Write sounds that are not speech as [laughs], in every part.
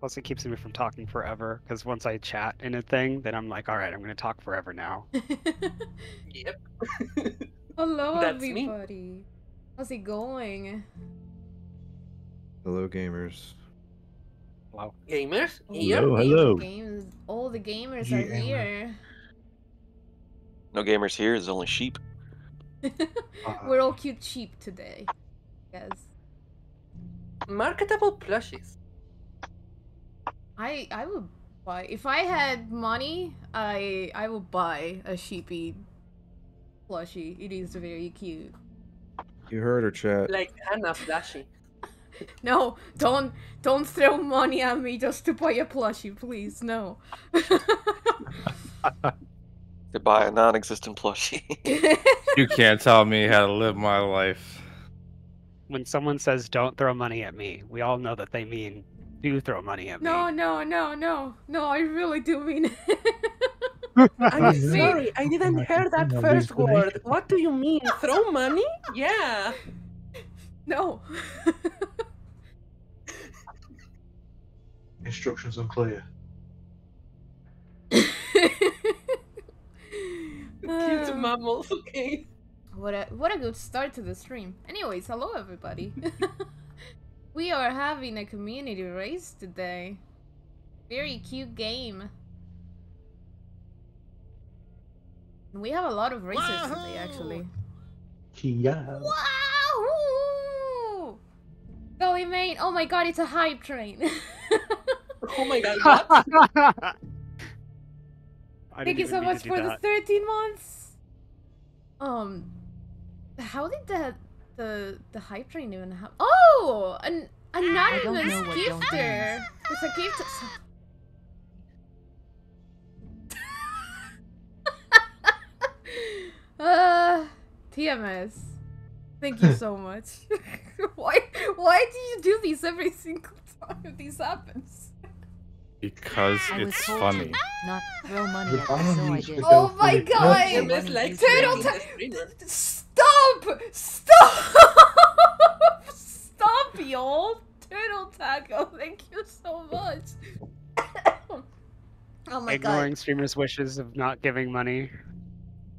Plus, it keeps me from talking forever. Because once I chat in a thing, then I'm like, all right, I'm going to talk forever now. [laughs] Yep. [laughs] Hello, That's me. everybody. How's it going? Hello, gamers. Wow. Gamers? Hello, game- hello. Games, all the gamers Yeah, are here. No gamers here. There's only sheep. [laughs] We're uh. all cute sheep today. Yes. Marketable plushies. I I would buy if I had money. I I would buy a sheepy plushie. It is very cute. You heard her, chat. Like Anna Flashy. [laughs] No, don't don't throw money at me just to buy a plushie, please. No. [laughs] To buy a non-existent plushie. [laughs] You can't tell me how to live my life. When someone says, don't throw money at me, we all know that they mean, do you throw money at no, me. no, no, no, no. No. I really do mean it. [laughs] I'm sorry, I didn't hear that first explanation. word. What do you mean? Throw money? Yeah. no. [laughs] Instructions unclear. [laughs] Cute Uh, mammals, okay. What a what a good start to the stream. Anyways, hello everybody. We are having a community race today. Very cute game. We have a lot of racers today actually. Kia. Wahoo! Golly Main, oh my god, it's a hype train. [laughs] Oh my god, what? [laughs] Thank you so much to do for the 13 months. Um, how did the the the hype train even happen? Oh, an anonymous know what don't gifter. It's a gift. [laughs] uh, TMS. Thank you so [laughs] much. [laughs] why why do you do these every single time this happens? Because I it's told funny. not throw money at them, so I did. Oh my God! personal. TMS like Turtle making ta- the streamer. Stop! Stop! [laughs] Stop, y'all! Turtle taco, thank you so much. [coughs] oh my Ignoring god. Ignoring streamers' wishes of not giving money.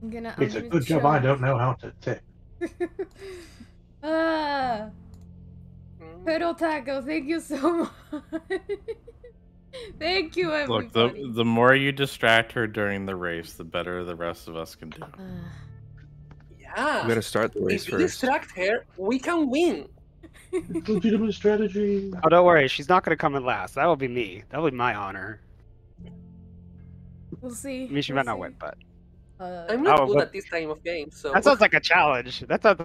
I'm gonna. I'm It's a gonna good job I don't know how to [laughs] tip. Ah, Mm. turtle taco, thank you so [laughs] much. thank you, everybody. Look, the the more you distract her during the race, the better the rest of us can do. Ah. Yeah. We gotta start the race if you first. distract her, we can win. It's legitimate strategy. Oh, don't worry. She's not going to come in last. That will be me. That will be my honor. we'll see. I mean, she we'll might not see. win, but Uh, I'm not Oh, good but- at this time of game, so that sounds like a challenge. That sounds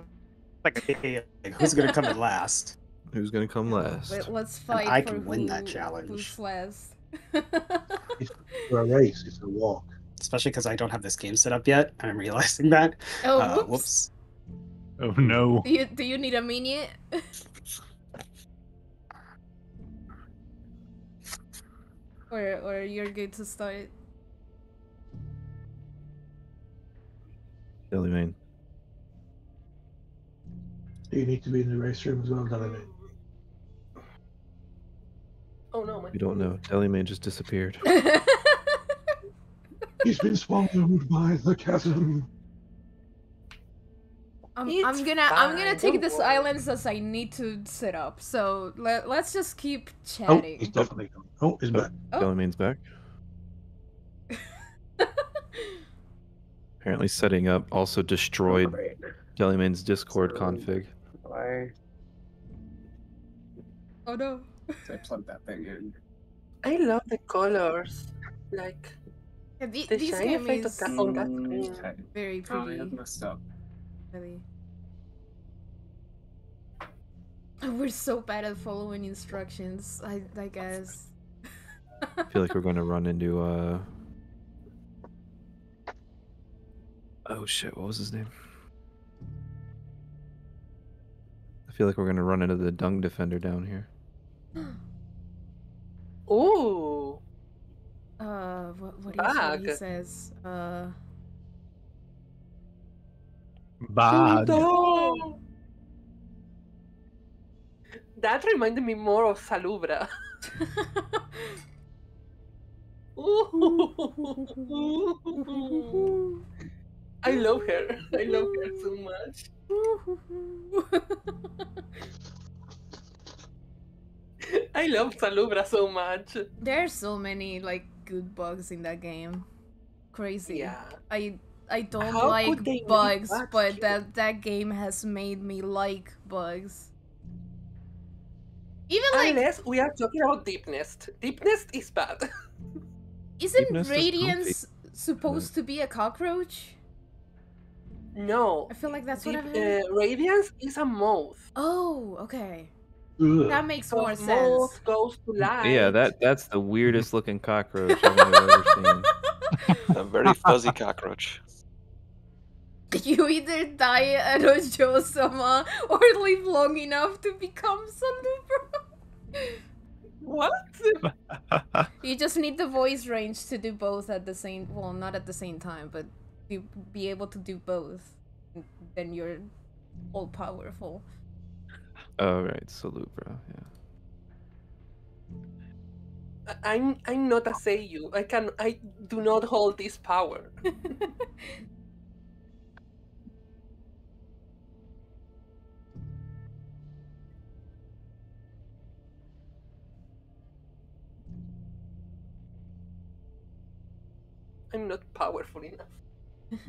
like a [laughs] Like, who's gonna come in last? Who's gonna come last? Let, us fight I for can win that challenge. Who's last? For a race, it's a walk. Especially because I don't have this game set up yet, and I'm realizing that. oh, uh, whoops. whoops. Oh no. Do you do you need a minion? [laughs] or or you're good to start? Jelly Main. Do you need to be in the race room as well, Delany? Oh no, my You don't know. Jelly Main just disappeared. [laughs] [laughs] He's been swallowed by the chasm. I'm, I'm gonna I'm gonna take don't the worry. silence as I need to set up. So let let's just keep oh, chatting. Oh, chatting. he's definitely gone. Oh, he's back. Oh. Jelly Main's back. [laughs] Apparently setting up also destroyed Great. Jelly Discord So- config. I... oh no. I plugged that thing in. I love the colors. Like Yeah, the, the this shiny game effect of that on that Mm, okay. very Oh, I pretty. have messed up. Really. We're so bad at following instructions. I I guess. I feel like we're gonna run into uh Oh shit, what was his name? I feel like we're gonna run into the dung defender down here. [gasps] Ooh. Uh, what what is what he says? Uh, Bad. No. That reminded me more of Salubra. [laughs] I love her. I love her so much. [laughs] I love Salubra so much. There's so many like good bugs in that game. Crazy. Yeah. I I don't How like could they make bugs, bugs but cute? that that game has made me like bugs. Even like Unless we are talking about Deepness. Deepness is bad. [laughs] isn't Deepness is Radiance supposed to be a cockroach? No. I feel like that's what I've heard. uh, Radiance is a moth. Oh, okay. Ugh. That makes more sense. goes to light. Yeah, that that's the weirdest looking cockroach I think I've ever seen. [laughs] A very fuzzy cockroach. You either die at Ojosama or live long enough to become Salubra. What? You just need the voice range to do both at the same well, not at the same time, but to be able to do both. Then you're all powerful. Oh right, Salubra. Yeah. I- I'm I'm not a Seiyu. I can I do not hold this power. [laughs] I'm not powerful enough. [laughs]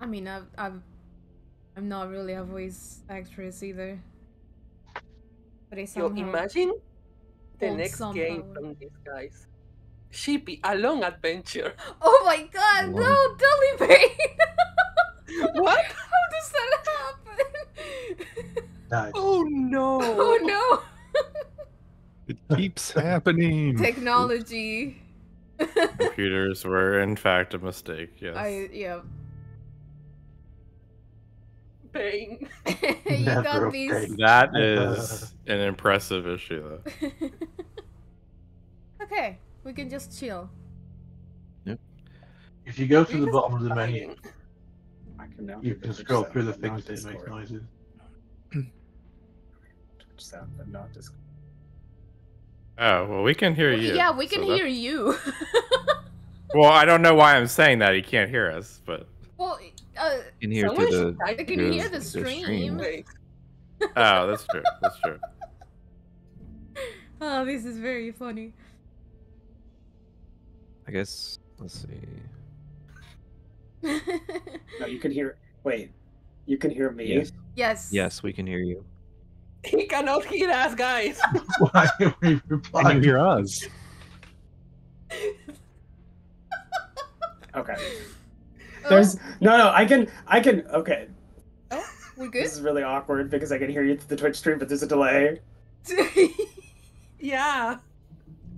I mean, I've, I've, I'm not really a voice actress either. But I Yo, somehow... imagine the hold next some game from these guys. Sheepy, a long adventure. [laughs] Oh my god, What? no, Dolly Bane! [laughs] what? [laughs] How does that happen? Nice. Oh no! oh no! It keeps happening. Technology. Computers were in fact a mistake. Yes. I, yeah. Pain. [laughs] [laughs] you Never got okay. these. That [laughs] is an impressive issue, though. okay, we can just chill. Yep. If you go to the bottom of the menu. I can now you can scroll through the things that make noises. Twitch sound, but not Discord. Oh well, we can hear you. yeah, we can so that- hear you. Well, I don't know why I'm saying that. He can't hear us, but well, uh, In here to the I can the- hear the the stream. Wait. [laughs] oh, that's true. That's true. [laughs] Oh, this is very funny. I guess let's see. [laughs] No, you can hear. Wait, you can hear me. Yes. yes. Yes, we can hear you. He cannot hear us, guys. Why are we Can you hear us? Okay. Oh, There's no, no. I can, I can. Okay, oh, we're good. this is really awkward because I can hear you through the Twitch stream, but there's a delay. [laughs] yeah.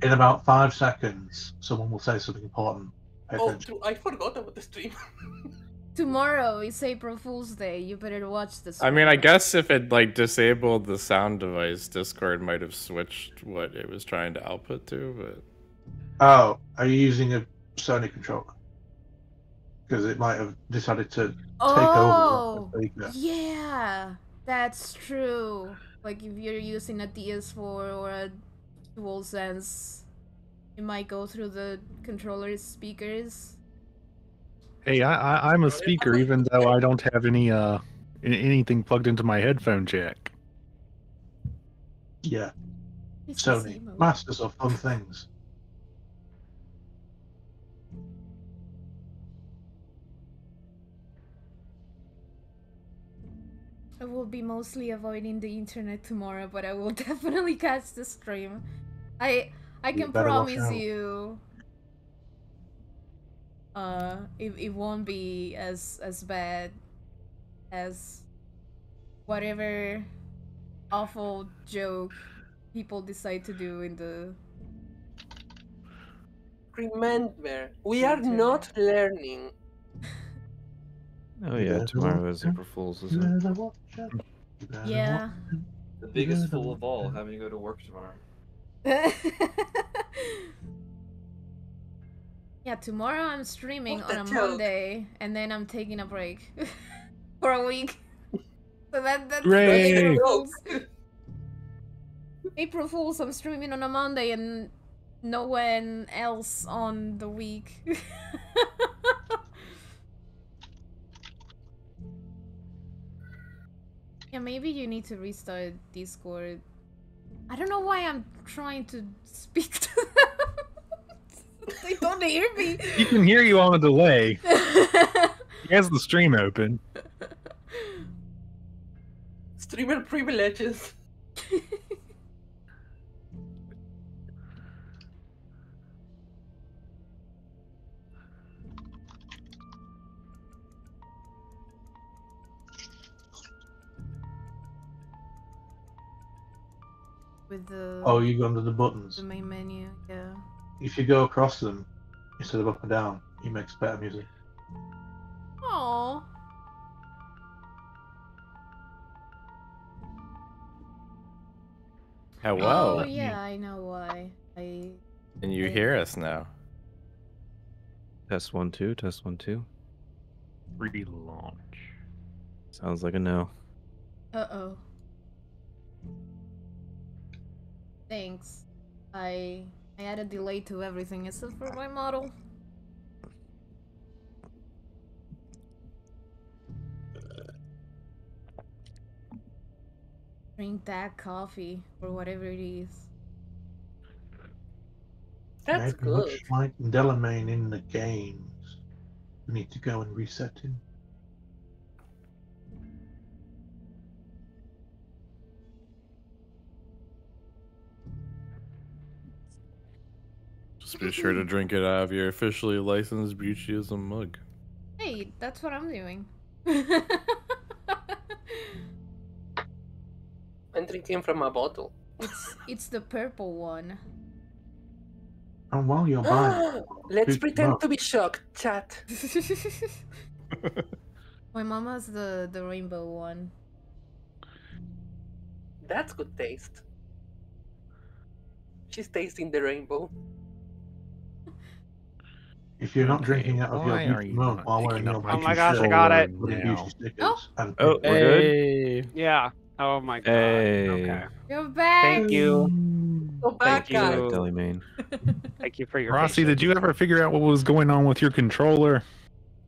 In about five seconds, someone will say something important. Pay Oh, attention. I forgot about the stream. [laughs] Tomorrow is April Fool's Day. You better watch this. I mean, I guess if it like disabled the sound device, Discord might have switched what it was trying to output to. But Oh, are you using a Sony controller? Because it might have decided to take Oh, over. the speaker. yeah, that's true. Like if you're using a DS4 or a DualSense, it might go through the controller's speakers. Hey, I, I I'm a speaker even though I don't have any uh anything plugged into my headphone jack. Yeah, It's Sony, masters of fun things. I will be mostly avoiding the internet tomorrow, but I will [laughs] definitely catch the stream. I I can better watch promise you. Uh, it, it won't be as as bad as whatever awful joke people decide to do in the Remember, we are Internet. not learning. Oh yeah, Yeah. tomorrow is April Fool's, You isn't it? Better watch out. You better yeah. The biggest fool of all, having to go to work tomorrow. [laughs] yeah, tomorrow I'm streaming What on a joke? Monday, and then I'm taking a break [laughs] for a week. [laughs] So that, that's April Fools. April Fools, I'm streaming on a Monday and no one else on the week. Maybe you need to restart Discord. I don't know why I'm trying to speak to them. [laughs] they don't hear me. [laughs] He can hear you on a delay. [laughs] He has the stream open. Streamer privileges. The Oh, you go under the buttons. the main menu, yeah. If you go across them instead of up and down, it makes better music. Oh, Hello. oh yeah, I know why. I Can you hear us now? Test one two. Test one two. Relaunch. Sounds like a no. uh oh. Thanks. I I added delay to everything except for my model. Drink that coffee or whatever it is. That's Maybe good. Much like Delamain in the games. We need to go and reset him. Just be sure to drink it out of your officially licensed Beuchiism mug. Hey, that's what I'm doing. [laughs] I'm drinking from a bottle. it's it's the purple one. Oh, and while you're [gasps] buying, Let's pretend enough. to be shocked, chat. [laughs] [laughs] My mom has the the rainbow one. That's good taste. She's tasting the rainbow. If you're not Okay, drinking out of your why are beauty you mug while wearing picking your up Oh my gosh, I got it. with the now? beauty stickers Oh. Oh, purple- we're good. Yeah. Oh my god. Hey. Okay. You're back. Thank you. Go back, Thank you. guys. Delamain. [laughs] Thank you for your Rossi, did you ever figure out what was going on with your controller?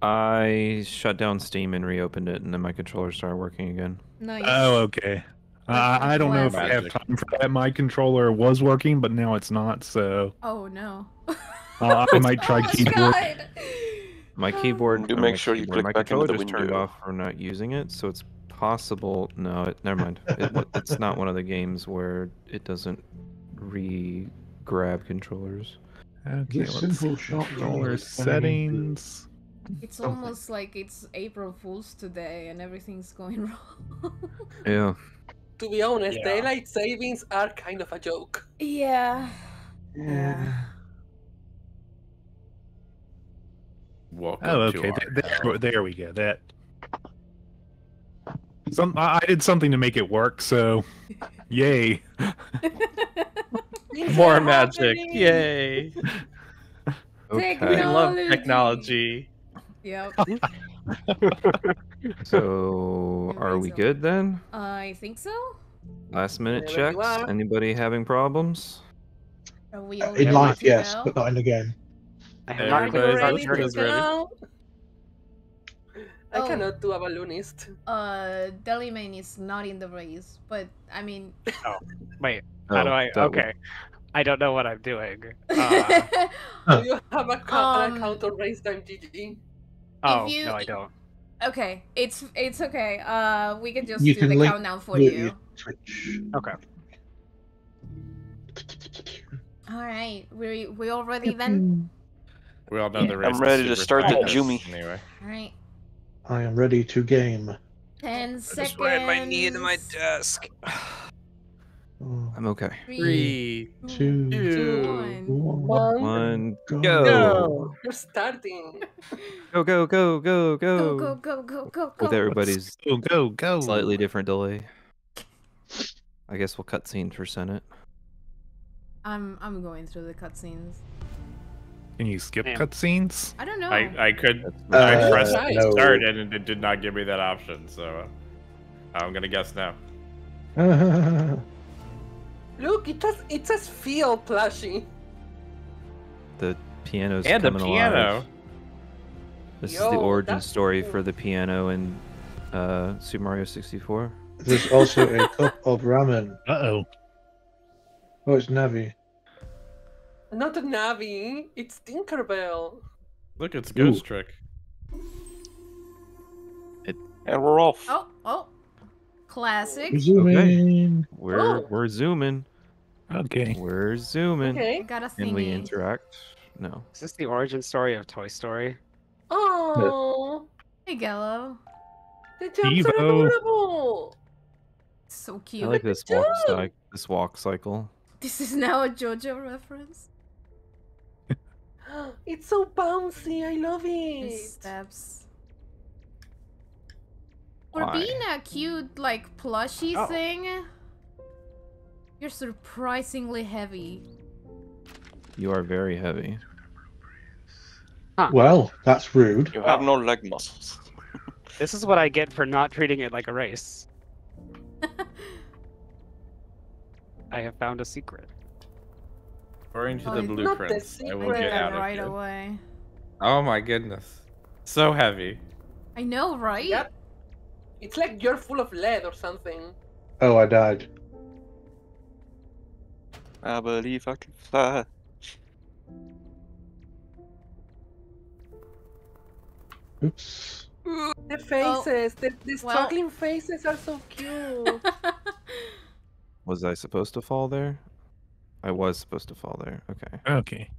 I shut down Steam and reopened it, and then my controller started working again. Nice. Oh, okay. Uh, I don't know if I have time for that. My controller was working, but now it's not. So Oh no. [laughs] uh, I might try [laughs] Oh, keyboard. God. My keyboard. Do make my sure you keyboard, click my back into controller the just turned off for not using it, so it's possible. No, it, never mind. [laughs] It, it's not one of the games where it doesn't re-grab controllers. Okay, This let's simple see. Controller is turning into- settings. It's Something. almost like it's April Fool's today and everything's going [laughs] wrong. Yeah. To be honest, Yeah. daylight savings are kind of a joke. yeah. Yeah. Welcome Oh, to okay. our There, there, there we go. That. Some I I did something to make it work. So, yay! [laughs] More magic. happening. Yay. [laughs] Okay. We love Technology. technology. Yep. [laughs] So, are we good then? I think so. Last minute Whenever checks. Anybody having problems? Are we uh, all In life, yes, go? but not in the game. I have Are not you ready on turn to is ready. I Oh. cannot do a balloonist. Uh, Delamain is not in the race, but I mean. Oh, [laughs] wait, how do Oh, I? that would- Okay. I don't know what I'm doing. [laughs] Uh, Do you have a co- Um, an account on Race Time GG? oh, you- no, I don't. okay, it's it's okay. Uh, we can just You do can the link countdown for you. Twitch. Okay. All right, we we all ready then? We all know the I'm ready to super start the Jumi. Anyway. All right, I am ready to game. ten I seconds. just ran my knee into my desk. [sighs] I'm okay. Three, two, two, one. one, One, go. go. go. You're starting. [laughs] Go, go, go, go, Go go go. go go go With everybody's Go go go! slightly different delay. I guess we'll cut scene for Senate. I'm I'm going through the cutscenes. Can you skip Damn. cutscenes? I don't know. I, I could Uh, I pressed Nice. start and it did not give me that option. So I'm gonna guess no. [laughs] Look, it does. it says feel plushy. The piano's And the coming piano. alive. This is the origin story cool. for the piano in uh, Super Mario 64. There's also a cup of ramen. Uh oh. Oh, it's Navi. Not a Navi, it's Tinkerbell. Look, it's Ghost Trick. And we're off. Oh, oh. Classic. Zoom Okay. in. We're Oh. we're zooming. Okay. We're zooming. I Okay. got a Can we interact? No. Is this the origin story of Toy Story? Oh, Hey, Gello. the jumps are Evo. adorable. So cute. I like this walk this walk cycle. This is now a JoJo reference. [gasps] It's so bouncy. I love His it. steps. For Why? being a cute, like, plushy Oh. thing, you're surprisingly heavy. You are very heavy. Well, that's rude. You have no leg muscles. [laughs] This is what I get for not treating it like a race. [laughs] I have found a secret. According to Oh, the it's not the blueprints, I will get out of right here. away. Oh my goodness. So heavy. I know, right? Yep. It's like you're full of lead or something. Oh, I died. I believe I can fly. Oops. Mm, the faces, the, the well- struggling faces are so [laughs] cute. [laughs] Was I supposed to fall there? I was supposed to fall there. Okay. Okay.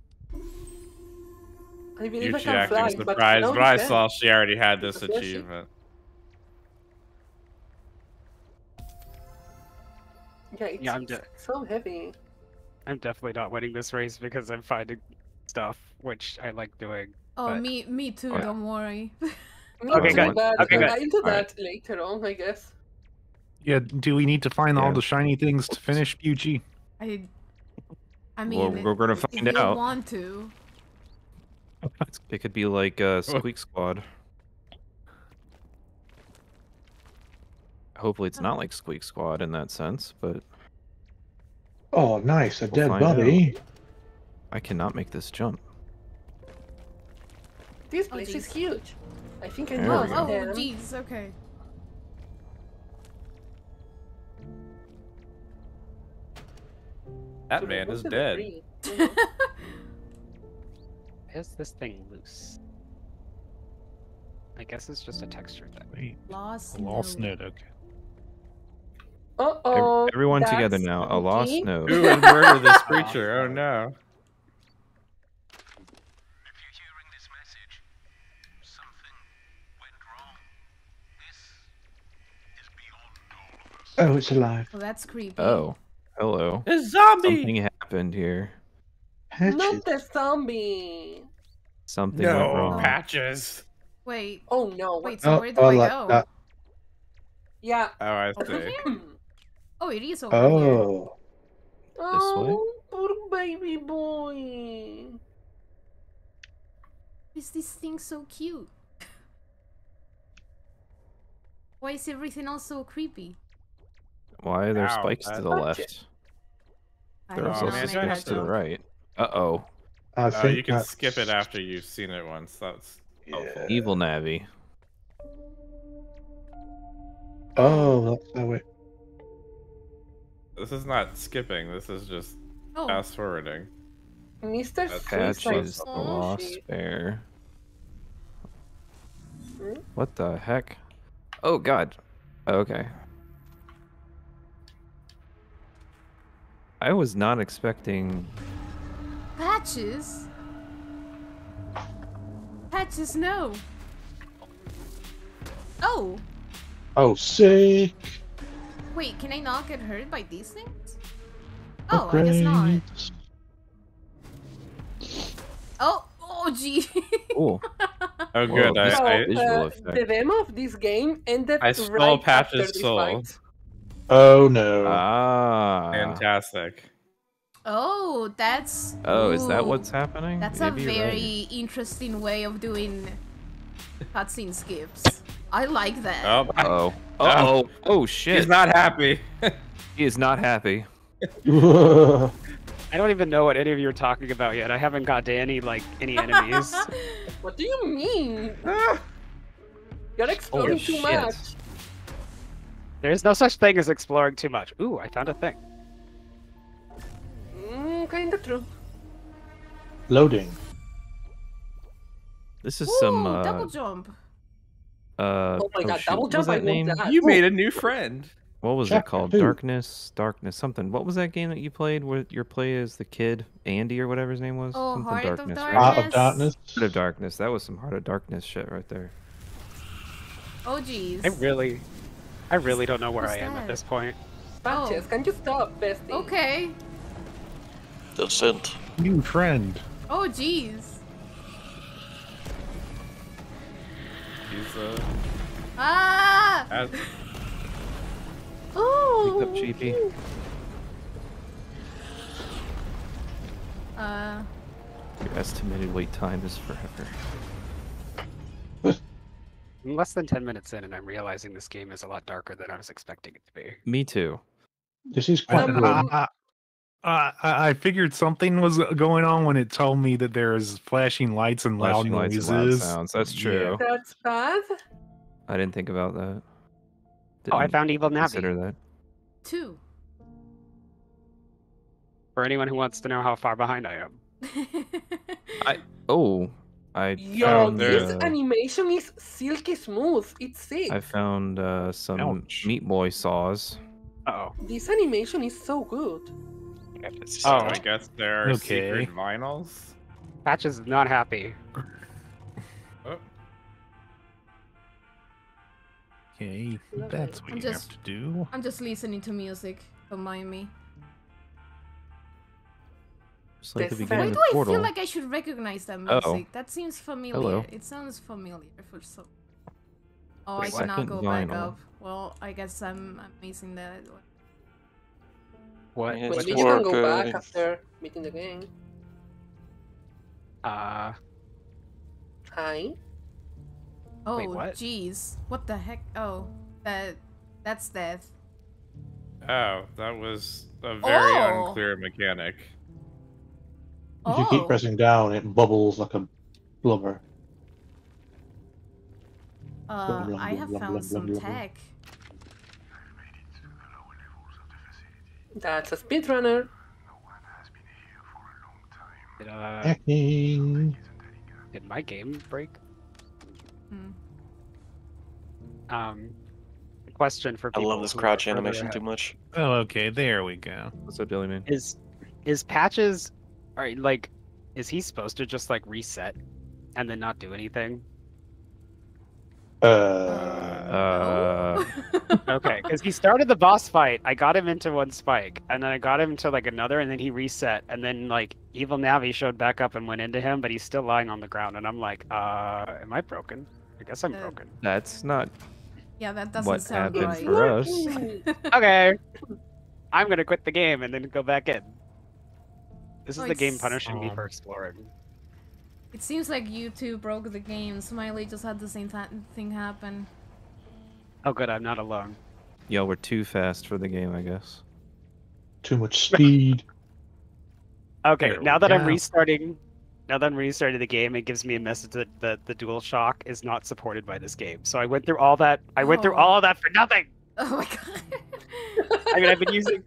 I believe I Yuchi acting fly, surprised, but, but, I can't. saw she already had this Does achievement. Yeah, it's Yeah, I'm so heavy. I'm definitely not winning this race because I'm finding stuff which I like doing. oh, But- me, me too. Okay. Don't worry. [laughs] Me Okay, too, good. but Okay, we'll good. get into Alright. that later on, I guess. Yeah. Do we need to find all Yeah. the shiny things to finish, Beuchi? I, I mean, Well, we're gonna if find you out. want to. It could be like uh, Squeak Squad. Hopefully, it's not like Squeak Squad in that sense, but Oh, nice. A We'll dead find body. I cannot make this jump. This Oh, place is huge. I think I know Oh, we go. oh, them. jeez. Okay. That So man is dead. Is [laughs] this thing loose? I guess it's just a texture thing. Wait. Lost. Lost note. note. Okay. Ev- Uh-oh. Everyone together that's now. A lost spooky. node. Who would murder this [laughs] creature? Oh no. Oh, it's alive. Well, that's creepy. Oh, hello. A zombie! Something happened here. Patches. Not the zombie. Something went No, wrong. patches. Wait. Oh no. Wait. Wait. So Oh, where do oh, I like go? that. Yeah. Oh, I see. Hmm. Oh, it is over oh. here. Oh. Oh, poor baby boy. Is this thing so cute? Why is everything else so creepy? Why are there Ow, spikes to the Touch left? It. I There did are Oh, not also man, make don't that spikes to the right. Uh oh. I Oh, think you can that's- skip it after you've seen it once. That's helpful. Evil Navi. Oh, that's how it. This is not skipping. This is just Oh, fast forwarding. Mr. That's Suicide Patches the Squad. Lost Bear. Hmm? What the heck? Oh god. Okay. I was not expecting. patches. Patches, no. Oh, Oh, sick. wait. Can I not get hurt by these things? Oh, I guess not. Oh, oh, gee. Oh, [laughs] Oh, good. this- So, I, I, uh, the demo of this game ended I stole right Patch's after this soul. fight. Oh no. ah. fantastic. oh, that's. Oh, is that what's happening? That's Maybe a you're right. very interesting way of doing cutscene skips. I like that. Oh, Uh-oh. Uh-oh. Oh, shit. he's not happy. [laughs] He is not happy. [laughs] I don't even know what any of you are talking about yet. I haven't got to any like any enemies. [laughs] What do you mean? Ah. You're exploring too shit. much. There's no such thing as exploring too much. Ooh, I found a thing. Mm, kinda true. Loading. This is Ooh, some uh, double jump. uh Oh my god, shoot, double what was jump! I name? that. you Ooh, made a new friend. What was Jack it called? who? Darkness, Darkness, something. What was that game that you played where your play as the kid, Andy or whatever his name was? Oh, something Heart of Darkness. right? Heart of Darkness. Heart of Darkness. That was some Heart of Darkness shit right there. Oh jeez. I really, I really don't know where Who's I am that? at this point. Patches, Oh. can you stop, bestie? Okay. Descent. New friend. Oh jeez. He's uh, Ah! as- Oh. Pick up Cheapy. Uh. Your estimated wait time is forever. I'm less than ten minutes in, and I'm realizing this game is a lot darker than I was expecting it to be. Me too. This is I, quite Um, long. I, I, I I figured something was going on when it told me that there's flashing lights and loud Flashing lights noises. and loud sounds. That's true. That's bad. I didn't think about that. Oh, I found Evil Navi. consider that. Two. For anyone who wants to know how far behind I am. [laughs] I oh, I Yo, found this uh, animation is silky smooth. It's sick. I found uh, some Ouch. Meat Boy saws. Uh oh. This animation is so good. oh. Oh, I guess there are Okay. secret vinyls. Patch is not happy. Oh, Okay, that's what I'm you just- have to do. I'm just listening to music. Don't mind me. Just like the This beginning Why of do I portal. feel like I should recognize that Uh-oh. music? That seems familiar. Hello. It sounds familiar for some. Oh, Wait, I cannot second go back up. Well, I guess I'm, I'm missing that. What? Yeah, what it's Maybe you can go uh, back after meeting the game. uh, Oh, Hi. what? jeez. What the heck? Oh, that that's death. oh, that was a very Oh. unclear mechanic. If you Oh. keep pressing down, it bubbles like a blubber. Uh, Blum, I have blum, found blum, some blum, blum. tech. That's a speedrunner. did, uh, Hacking. did my game break? Hmm. Um, question for I people. love this who are crouch further animation ahead. too much. Oh, okay, there we go. What's up, Delamain? Is is patches? All right, like, is he supposed to just like reset and then not do anything? Uh, Uh, Okay, because he started the boss fight. I got him into one spike, and then I got him to like another, and then he reset, and then like Evil Navi showed back up and went into him, but he's still lying on the ground, and I'm like, uh, am I broken? I guess I'm Uh, broken. that's not yeah, that doesn't what sound happened right. for us. [laughs] Okay, I'm gonna quit the game and then go back in. This is Oh, the game it's- punishing me Um, for exploring. It seems like you two broke the game. Smiley just had the same thing happen. Oh, good, I'm not alone. Y'all were too fast for the game, I guess. too much speed. [laughs] Okay, There now that I'm restarting, now that I'm restarting the game, it gives me a message that the, the Dual Shock is not supported by this game. So I went through all that. I went through Oh. all of that for nothing. Oh my [laughs] god. I mean, I've been using,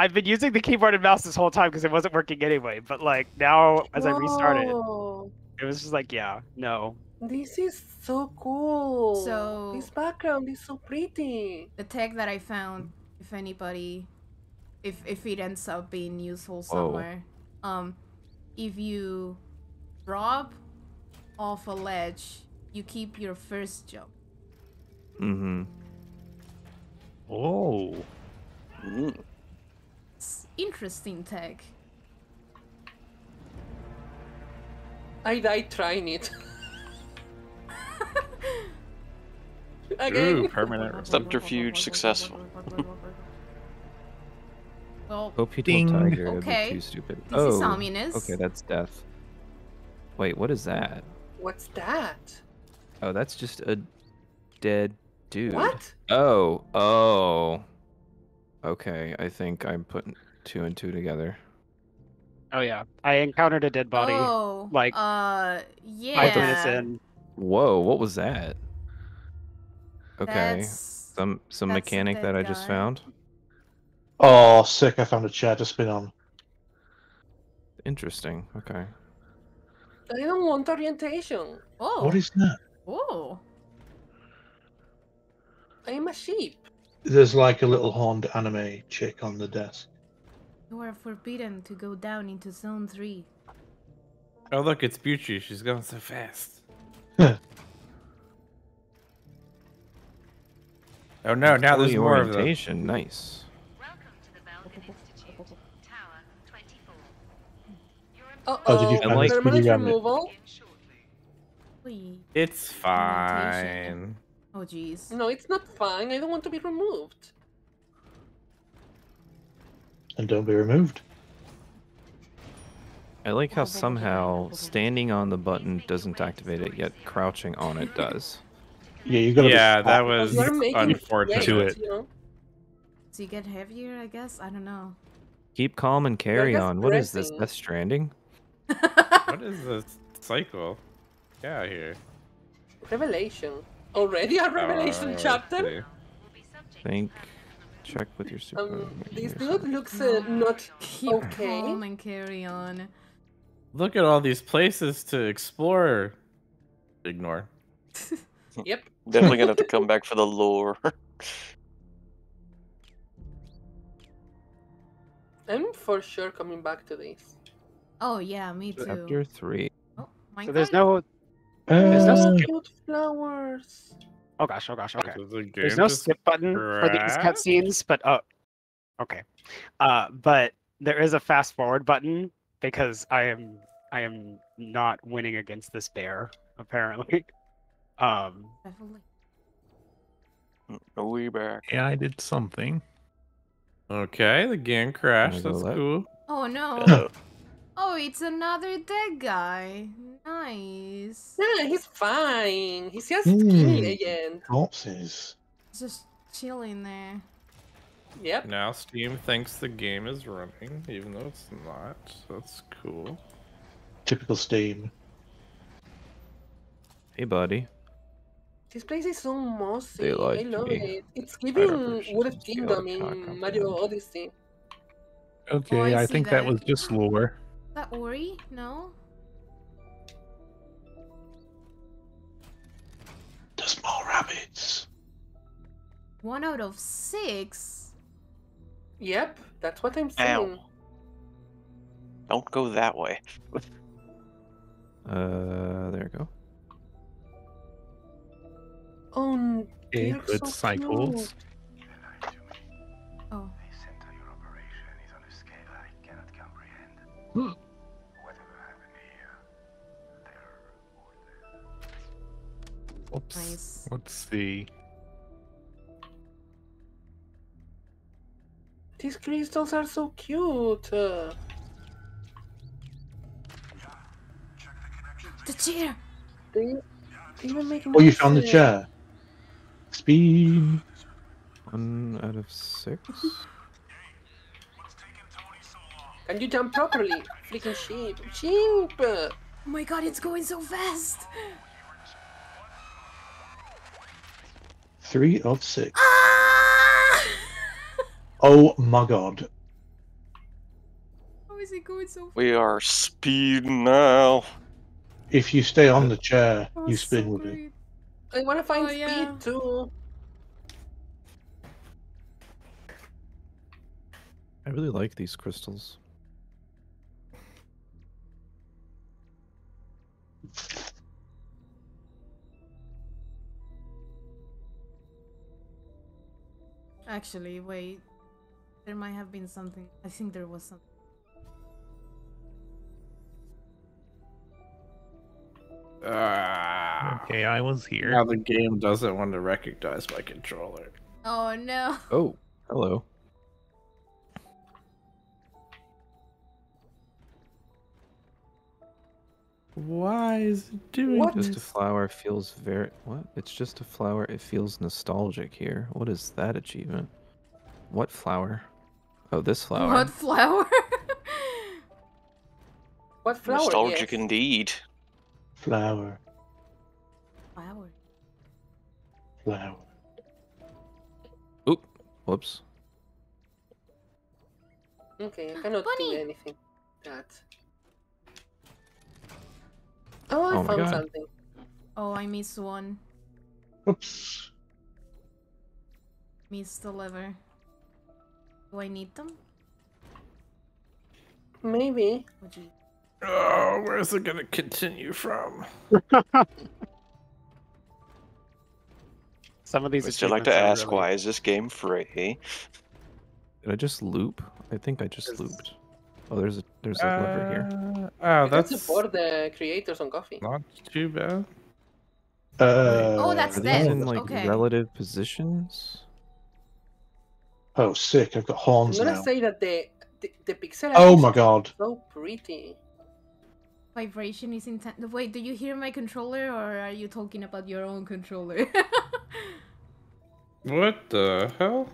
I've been using the keyboard and mouse this whole time because it wasn't working anyway. But like now, as I restarted, it was just like, yeah, no. This is so cool. So- this background is so pretty. the tech that I found, if anybody, if if it ends up being useful somewhere, um, if you drop off a ledge, you keep your first jump. Mm-hmm. Oh, Mm. It's interesting tech. I died trying it. [laughs] Again. Ooh, permanent. Subterfuge successful. well, Hope you Ding. don't tiger. That'd be Okay. too stupid. This oh, is ominous. okay, that's death. Wait, what is that? What's that? Oh, that's just a dead dude. What? Oh, oh. Okay, I think I'm putting two and two together. Oh yeah, I encountered a dead body Oh, like uh, yeah. five minutes in. Whoa, what was that? Okay, That's- some some mechanic that I just found. Oh, sick! I found a chair to spin on. Interesting. Okay. I don't want orientation. Oh. What is that? Oh. I'm a sheep. There's like a little horned anime chick on the desk. You are forbidden to go down into zone three. Oh look, it's Beuchi. She's going so fast. [laughs] oh no, now there's Early more of them. orientation. Nice. Uh Oh, did you oh. find like- this Permanent video game? removal? Wait. It's fine. Oh jeez. No, it's not fine. I don't want to be removed. And don't be removed. I like how somehow standing on the button doesn't activate it, yet crouching on it does. Yeah, you gotta. Yeah, be that was You're making unfortunate. To weight, it. You know? So you get heavier, I guess? I don't know. Keep calm and carry just on. What is this? pressing. Death Stranding? What is this cycle? Get out of here. Revelation. Already a revelation Uh, chapter? see. Think. Check with your super. Um, this your dude looks uh, not Keep Okay. calm and carry on. Look at all these places to explore. Ignore. [laughs] Yep. Definitely gonna have to come back for the lore. [laughs] I'm for sure coming back to this. Oh yeah, me too. Chapter three. Oh, my So there's God. no. There's no Uh, skip. Cute flowers. Oh gosh. Oh gosh. Okay. The There's no skip button for these cutscenes, but oh, okay. Uh, but there is a fast forward button because I am I am not winning against this bear apparently. [laughs] Um, Definitely. Are we back? Yeah, I did something. Okay, the game crashed. That's left? cool. Oh no. Oh, it's another dead guy. Nice. Yeah, he's fine. He's just Hmm. skinny legend. corpses. Just chilling there. Yep. Now Steam thinks the game is running, even though it's not. That's cool. Typical Steam. Hey, buddy. This place is so mossy. They I love me. it. It's don't giving appreciate Wooded this Kingdom chaotic in. Mario Odyssey. Okay, Oh, I I, think that. that. was just lore. Is that Ori? No? The small rabbits. One out of six? Yep, that's what I'm saying. Ow. Don't go that way. Uh, there we go. Oh, Okay, they're good so cycles. cute. Oh. Oops. Nice. Let's see. These crystals are so cute. Uh, The chair! they, they even make Oh, you found the chair. Speed. One out of six. Can you jump properly? Freaking sheep. Sheep! Oh my god, it's going so fast! Three of six. Ah! Oh my god. How is it going so fast? We are speeding now. If you stay on the chair, Oh, you so spin with it. I wanna find Oh, speed yeah. too. I really like these crystals. Actually, wait. There might have been something. I think there was something. Ah. Okay, I was here. Now the game doesn't want to recognize my controller. Oh no. Oh, hello. Why is it doing What? Just a flower feels very what? It's just a flower. It feels nostalgic here. What is that achievement? What flower? Oh, this flower. What flower? [laughs] What flower? Nostalgic yes. indeed. Flower, flower. flower. Oop. Whoops. Okay, I cannot Bunny. do anything. That. Oh, I Oh my found God. something. Oh, I missed one. Oops. Missed the lever. Do I need them? Maybe. Oh. Oh, where's it gonna continue from? [laughs] Some of these. Would you like to ask really- why is this game free? Did I just loop? I think I just looped. Oh, there's a there's a lever here. Uh, Oh, You can that's support the creators on Ko-fi. not too bad. Uh, Oh, that's Are dead. these in like Okay. relative positions? Oh, sick! I've got horns I'm horns gonna now. say that the the, the pixel Oh my god! so pretty. Vibration is intense. Wait, do you hear my controller or are you talking about your own controller? [laughs] What the hell?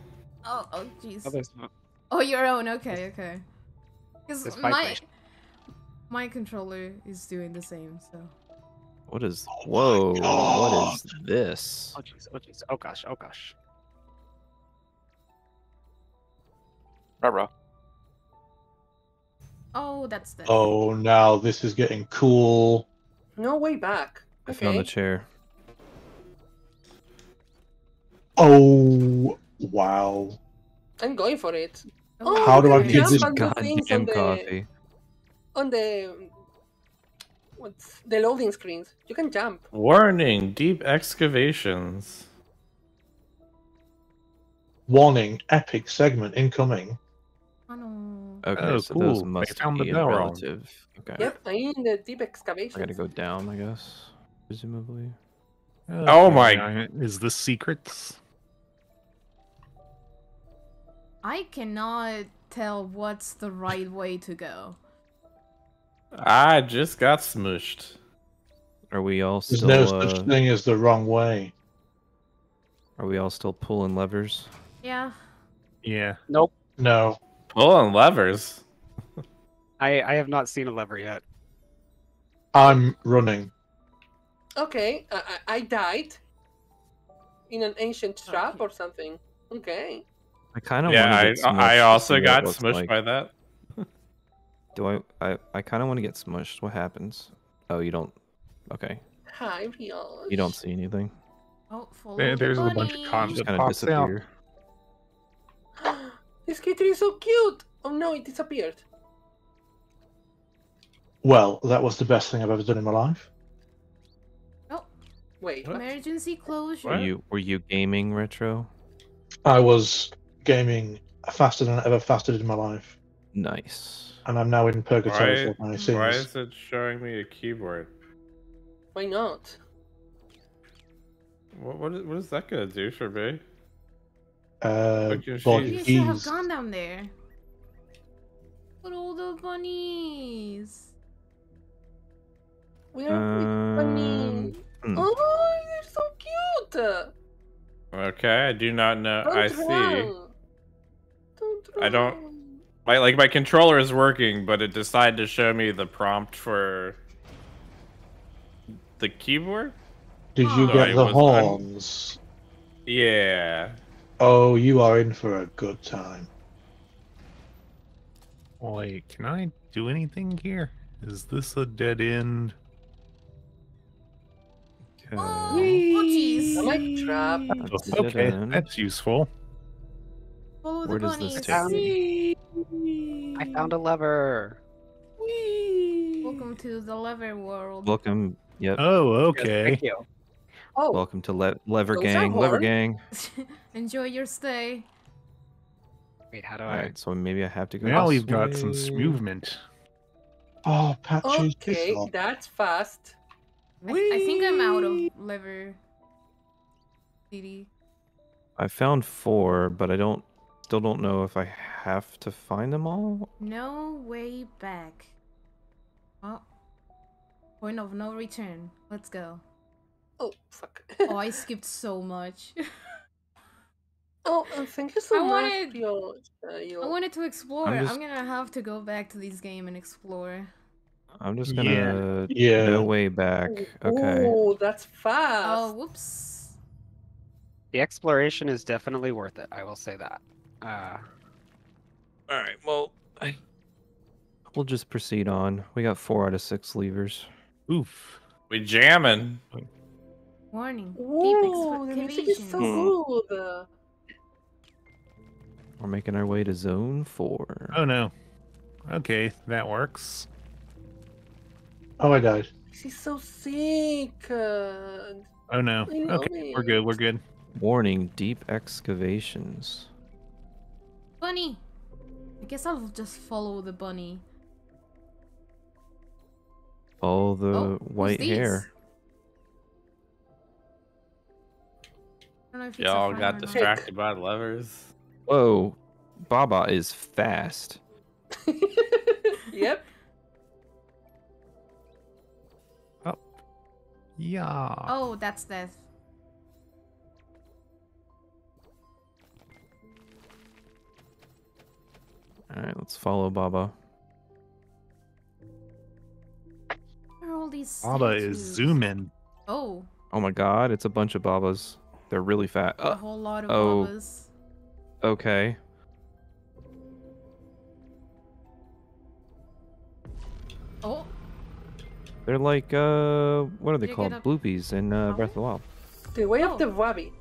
oh, oh, jeez. Oh, Oh, your own. Okay, okay. Because my my controller is doing the same. So What is? Oh Whoa! What is this? Oh jeez. Oh jeez. Oh gosh. Oh gosh. Rah-rah. oh, that's the. Oh, now this is getting cool. No way back. I found the chair. Oh, wow! I'm going for it. Oh, How do I okay. get Jump on the things on Goddamn the coffee. on the what's the loading screens. You can jump. Warning: deep excavations. Warning: epic segment incoming. Oh, no. Okay, Oh, so those cool. They must found the be in bell relative. Okay. Yep, I'm in the deep I excavation. gotta go down, I guess. Presumably. Oh my- Okay, Is this secrets? I cannot tell what's the right way to go. I just got smushed. Are we all There's still? no uh, such thing as the wrong way. Are we all still pulling levers? Yeah. Yeah. Nope. No. Pulling levers. [laughs] I I have not seen a lever yet. I'm running. Okay, I, I, I died in an ancient trap or something. Okay. I kind of yeah, I, I also see what it got smushed like. by that. Do I? I, I kind of want to get smushed. What happens? Oh, you don't. Okay, Hi, Riosh. you don't see anything. Oh, follow There- the there's a bunch of bunny. con- Just kind of pops out. disappear. [gasps] this kitty is so cute. Oh no, it disappeared. Well, that was the best thing I've ever done in my life. Oh, wait, what? Emergency closure. Were you were you gaming retro? I was gaming faster than I ever fasted in my life, Nice. and I'm now in purgatory Why, for my sins. why is it showing me a keyboard? Why not? What what is, what is that gonna do for me? Uh, Look, you should have gone down there. Look at all the bunnies. Where are the bunnies? Um, hmm. Oh, they're so cute. Okay, I do not know. Don't I see. run. Don't I don't- My like my controller is working, but it decided to show me the prompt for the keyboard. Did you Oh. get I the was- I'm- horns? Yeah. Oh, you are in for a good time. Wait, can I do anything here? Is this a dead end? Okay. Oh, oh jeez. Am I trapped? That's Okay, that's useful. Follow Where the does this bunnies. take me? I found a lever. Welcome to the lever world. Welcome. Yep. Oh, okay. Thank you. Oh, Welcome to Le- Lever Those Gang. Lever. Gang. [laughs] Enjoy your stay. Wait, how do All I? right, so maybe I have to go. Now we've got some movement. Oh, Patches, okay, that's fast. I, I think I'm out of lever city. I found four, but I don't. Still don't know if I have to find them all. No way back. Oh, Point of no return. Let's go. Oh fuck. Oh, I [laughs] skipped so much. oh, uh, thank you so I much. wanted- Yo, uh, yo. I wanted to explore. I'm I'm, gonna have to go back to this game and explore. I'm just gonna Yeah. no way back. Okay. Oh, that's fast. Oh, whoops. The exploration is definitely worth it. I will say that. Uh, All right. Well, I... we'll just proceed on. We got four out of six levers. Oof. We jamming. Warning. Whoa, Deep the music is so excavations. good. Uh, We're making our way to zone four. Oh no. Okay, that works. Oh, I died. She's so sick. Uh, Oh no. I love Okay, we're good. We're good. Warning: deep excavations. Bunny. I guess I'll just follow the bunny. All the Oh, white hair. I don't know if it's a Y'all got distracted by the levers. Whoa, Baba is fast. [laughs] yep. Oh, yeah. Oh, that's death. All right, let's follow Baba. Where all these Baba is zooming. Oh, Oh my God, it's a bunch of Babas. They're really fat. a Uh, whole lot of oh. Babas. okay. Oh, They're like uh, what are they Did called? get Blupees in uh, Breath of the Wild. The way Oh. of the rabbit.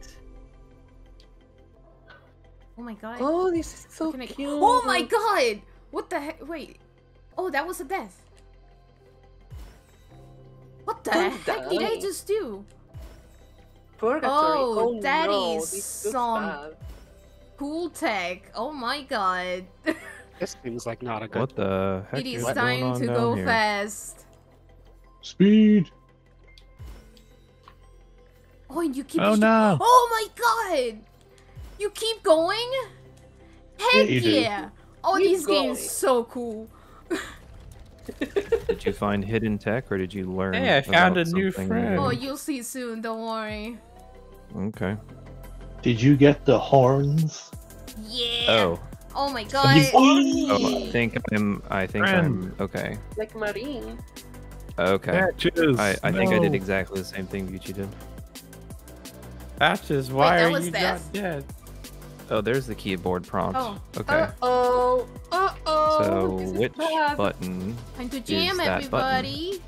Oh my god. Oh, this is so Can I- cute. Oh my god! What the heck? Wait. Oh, that was a death. What the Don't heck did I just do? Purgatory. Oh, Oh, that no, is some- bad. Cool tech. Oh my god. [laughs] this seems like not a good. What the heck it is going time to go here? fast. Speed. Oh, and you keep. Oh no. Oh my god! You keep going? Heck you do. yeah! Oh, Keep these games going. so cool. Did you find hidden tech, or did you learn? Hey, I found a new something friend. Oh, you'll see soon. Don't worry. Okay. Did you get the horns? Yeah. Oh. Oh my god. Oh, I think I'm. I think Friend. I'm. Okay. Like Marine. Okay. Patches. I, I think I did exactly the same thing Beuchi did. Patches, why that are you death? not dead? Oh, there's the keyboard prompt. Oh. Okay. Uh oh. Uh oh. so this is which bad. button? Time to jam, that button? everybody.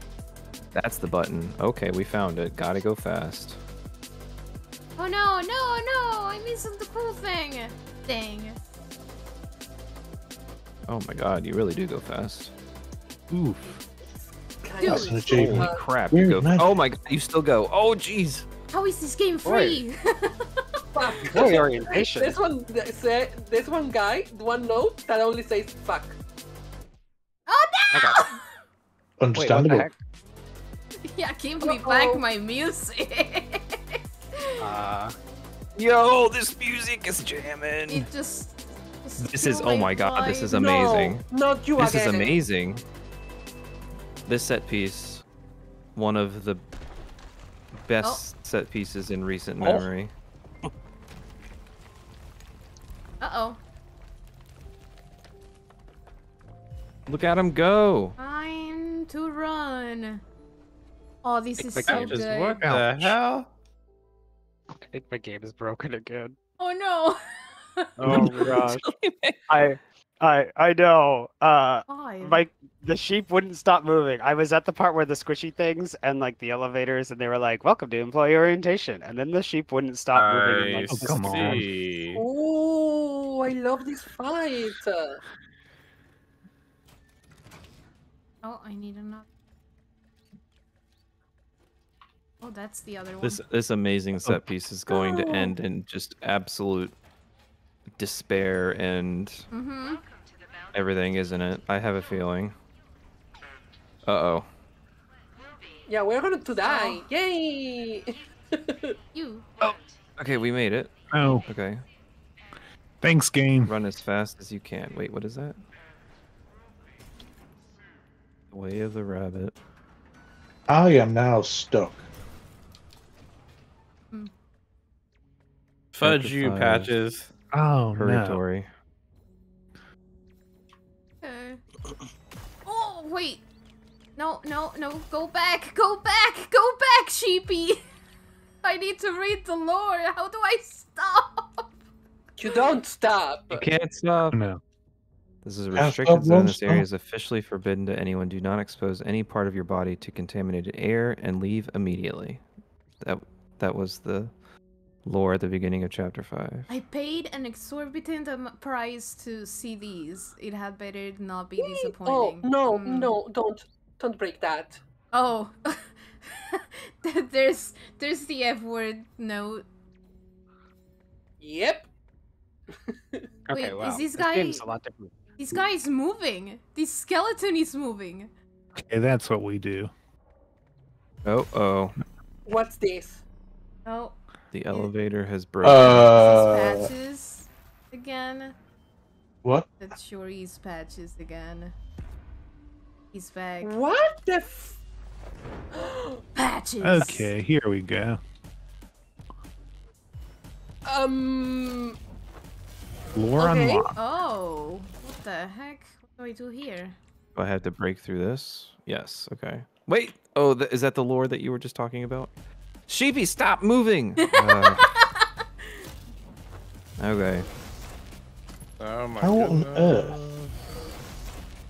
That's the button. Okay, we found it. Gotta go fast. Oh no, no, no! I missed the cool thing. Dang. Oh my god, you really do go fast. Oof. Dude. That's an achievement. Holy crap, you go. magic. Oh my god, you still go. Oh jeez. How is this game free? [laughs] Fuck. Boy orientation. There's one. Say, there's one guy, one note that only says fuck. oh no! [laughs] Wait, what Understandable. the heck? [laughs] yeah, give me Uh-oh. back my music. [laughs] Uh, Yo, this music is jamming. it just. just This is. Oh my god, this is amazing. No, not you This is amazing. This set piece, one of the best set pieces in recent Oh. memory. Uh oh. Look at him go. Time to run. Oh, this is so good. what the Ouch. hell? I think my game is broken again. Oh no. [laughs] Oh my gosh. I, I, I know. Uh, Five. my the sheep wouldn't stop moving. I was at the part where the squishy things and like the elevators, and they were like, "Welcome to employee orientation," and then the sheep wouldn't stop moving. Like, Oh, come on. see. Oh, I love this fight. Oh, I need another. Oh, that's the other one. This this amazing set piece is going to Oh. end in just absolute despair and Mm-hmm. everything, isn't it? I have a feeling. Uh oh. Yeah, we're going to die. Oh. Yay! [laughs] You. Oh. Okay, we made it. Oh, Okay. Thanks, game. Run as fast as you can. Wait, what is that? Way of the rabbit. I am now stuck. Fudge you, patches. Oh no. Purgatory. Okay. Oh wait. No, no, no. Go back. Go back. Go back, sheepy. [laughs] I need to read the lore. How do I stop? You don't stop. You can't stop. No. This is a restricted zone. This area is officially forbidden to anyone. Do not expose any part of your body to contaminated air and leave immediately. That that was the lore at the beginning of chapter five. I paid an exorbitant price to see these. It had better not be disappointing. Oh disappointing. no, Mm. no, don't, don't break that. Oh. [laughs] there's there's the F word note. Yep. [laughs] Okay, Wait, wow. this this guy- game's a lot different. This guy is moving. This skeleton is moving. Okay, that's what we do. Oh oh, What's this? Oh, the elevator has broken. Uh, this patches again. what? That sure is patches again. He's back. What the? F- [gasps] Patches. Okay, here we go. um. Lore Okay. unlocked. Oh, what the heck? What do I do here? Do I have to break through this? Yes. Okay. Wait. Oh, th- is that the lore that you were just talking about? Sheepy, stop moving. [laughs] Uh, okay. Oh my How on earth?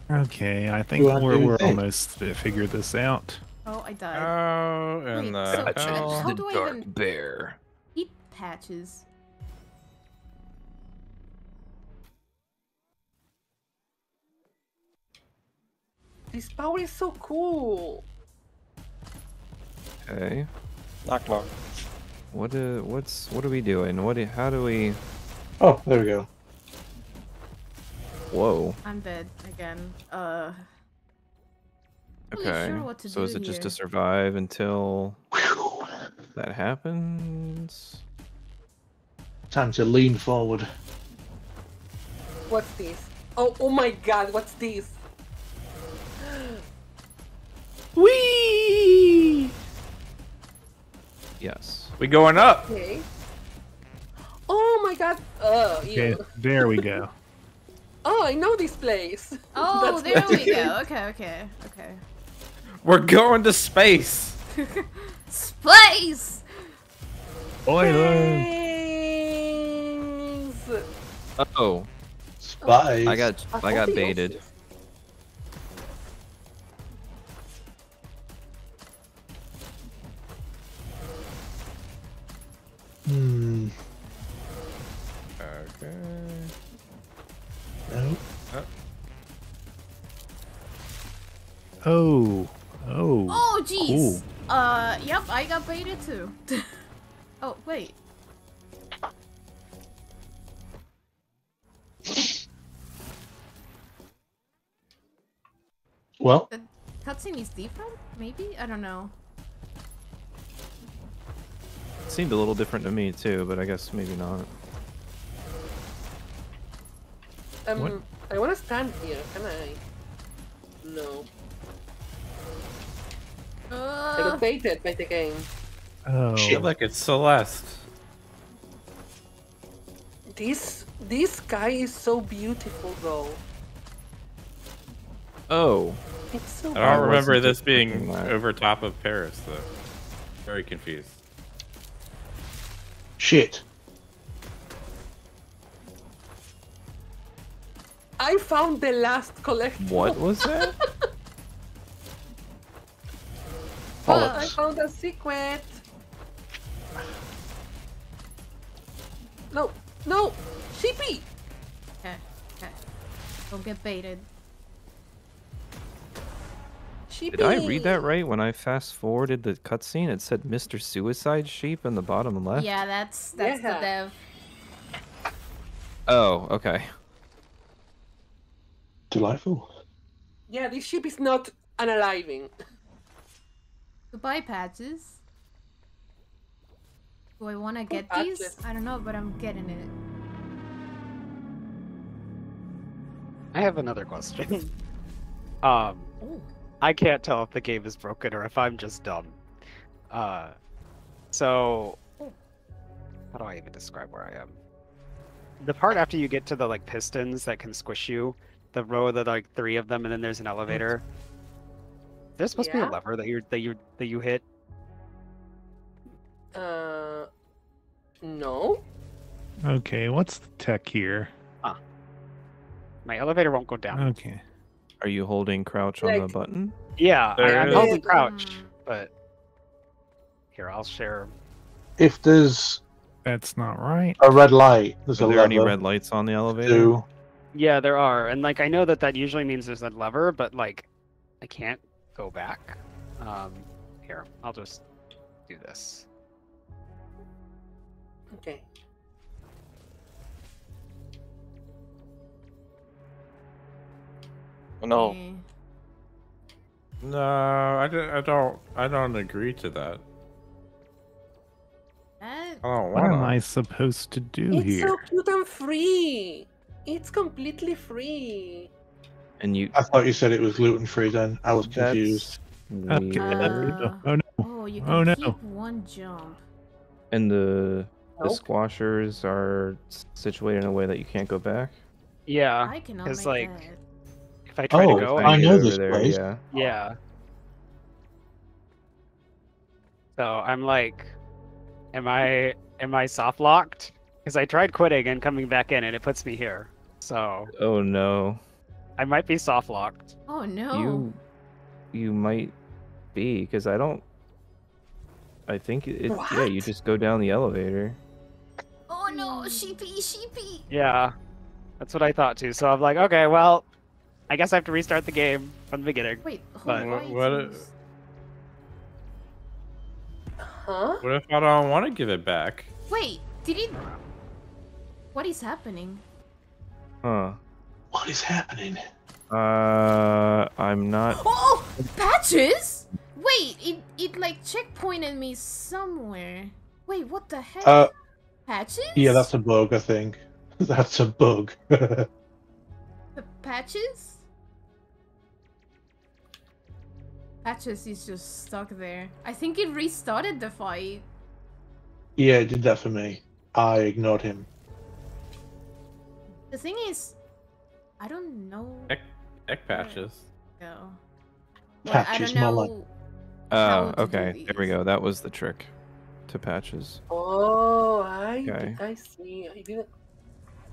Okay, I think Do I we're, we're almost uh, figured this out. Oh, I died. Oh, Wait, and the so- hell. how do I even bear. eat patches? This power is so cool. Okay. Knock knock. What uh, what's what are we doing? What? do- How do we? Oh, there we go. Whoa. I'm dead again. Uh, Really Okay. sure what to so do is it just to survive until that happens? Time to lean forward. What's this? Oh, oh my God! What's this? Whee! Yes. We going up. Okay. Oh my God! Oh, Okay, ew. there we go. [laughs] Oh, I know this place. [laughs] oh, That's there we go. Okay, okay, okay. We're going to space. [laughs] Space. Spoiler! Thanks. Oh, Spies. I got I thought got they baited. Hmm. Okay. No. Oh, oh. Oh, jeez. Cool. Uh, yep, I got baited too. [laughs] oh, wait. Well, The cutscene is different? Maybe? I don't know. It seemed a little different to me too, but I guess maybe not. Um, What? I want to stand here. Can I? No. I Uh, got baited by the game. Oh. Feel like it's Celeste. This this guy is so beautiful, though. Oh, It's so. I I don't remember this being over top of Paris though. Very confused. Shit. I found the last collectible. what was that? [laughs] Oh, I found a secret. No, no, sheepy. okay, okay. Don't get baited. Sheepy. Did I read that right? When I fast forwarded the cutscene, it said Mr. Suicide Sheep in the bottom left. Yeah, that's that's Yeah. the dev. Oh, okay. Delightful. Yeah, this sheep is not unaliving. Goodbye, patches. Do I want to get patches? these? I don't know, but I'm getting it. I have another question. [laughs] um, Ooh. I can't tell if the game is broken or if I'm just dumb. Uh, so how do I even describe where I am? The part after you get to the like pistons that can squish you, the row of the like three of them, and then there's an elevator. There's supposed to be a lever that you that you that you hit. Uh, no. Okay, what's the tech here? My elevator won't go down. Okay. Are you holding crouch on the button? Yeah, I, I'm holding crouch, but here I'll share. If there's That's not right. a red light, there's Are a there lever. any red lights on the elevator? to- Yeah, there are, and like I know that that usually means there's a lever, but like I can't go back. Um, here I'll just do this. Okay. No. No, I don't. I don't. I don't agree to that. That I don't What am I supposed to do It's here? so cute and free. It's completely free. And you. I thought you said it was gluten free. Then I was That's confused. Okay. Uh, oh no. oh, you can Oh, no. keep one jump. And the the squashers are situated in a way that you can't go back. Yeah, I cannot 'cause, make like, that. If I try Oh, to go, I Trying to get know this there, place. Yeah. yeah. So I'm like, am I am I soft locked? Because I tried quitting and coming back in, and it puts me here. So Oh no. I might be soft locked. Oh no. You you might be because I don't. I think it. Yeah, you just go down the elevator. Oh no, sheepy, sheepy. Yeah, that's what I thought too. So I'm like, okay, well, I guess I have to restart the game from the beginning. Wait, But- What- what it- Huh? What if I don't want to give it back? Wait, did it? What is happening? Huh. What is happening? Uh, I'm not. [gasps] Oh, patches! Wait, it it like checkpointed me somewhere. Wait, what the heck? Uh, patches? yeah, that's a bug. I think [laughs] that's a bug. [laughs] the patches. Patches is just stuck there. I think it restarted the fight. yeah, it did that for me. I ignored him. The thing is, I don't know. Neck, neck patches. Go. Well, I Patches, don't know. Oh, to okay. There we go. That was the trick to patches. Oh, I Okay. I see. I didn't.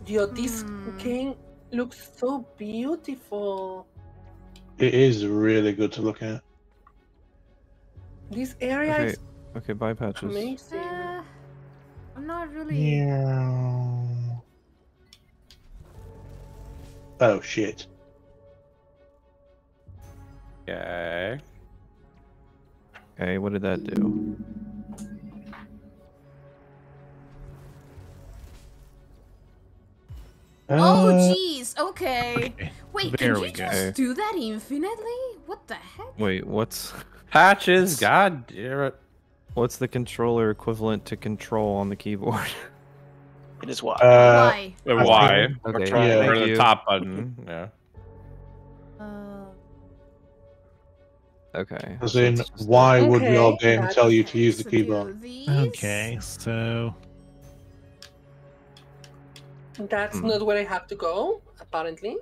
Yo, this Hmm. game looks so beautiful. It is really good to look at. This area Okay. is Okay. Bye, patches. amazing. Uh, I'm not really. Yeah. Oh shit. Okay. Okay. What did that do? Oh, Uh, jeez. Okay. Okay. Wait, there can we you go. just do that infinitely? What the heck? Wait. What's Patches. God damn it. what's the controller equivalent to control on the keyboard? [laughs] It is what? Uh, Why? The I Y. think- Okay. trying. Yeah. Or the you. top button. [laughs] Yeah. Uh, Okay. As so in, it's just- why would your Okay, game tell you to use the keyboard? Okay, so That's Hmm. not where I have to go, apparently.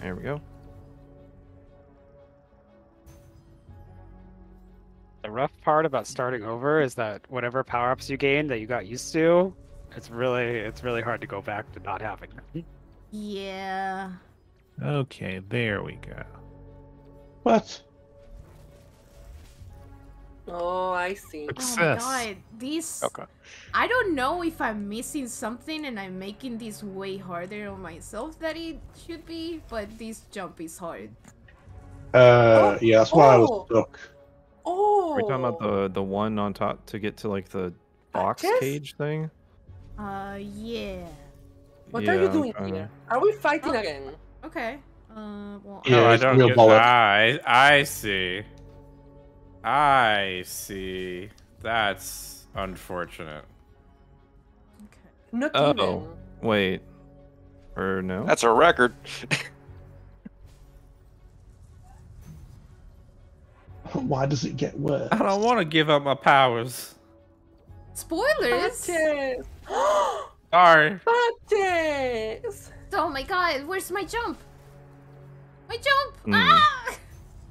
There we go. The rough part about starting over is that whatever power ups you gain that you got used to, it's really it's really hard to go back to not having them. Yeah. okay, there we go. What? Oh, I see. Success. Oh my god, these. Okay. I don't know if I'm missing something and I'm making this way harder on myself that it should be, but this jump is hard. Uh, yeah, that's why I Oh. was stuck. Oh. Are we talking about the the one on top to get to like the box Patches? cage thing? Uh, yeah. What yeah, are you doing trying to- here? Are we fighting Oh. again? Okay. Uh, well. Yeah, no, I don't get bullet. I I see. I see. That's unfortunate. Okay. Not Oh. even. Wait. Or no? That's a record. [laughs] [laughs] Why does it get worse? I don't want to give up my powers. Spoilers! [gasps] Sorry. Patches! Oh my god, where's my jump? My jump! Hmm. Ah!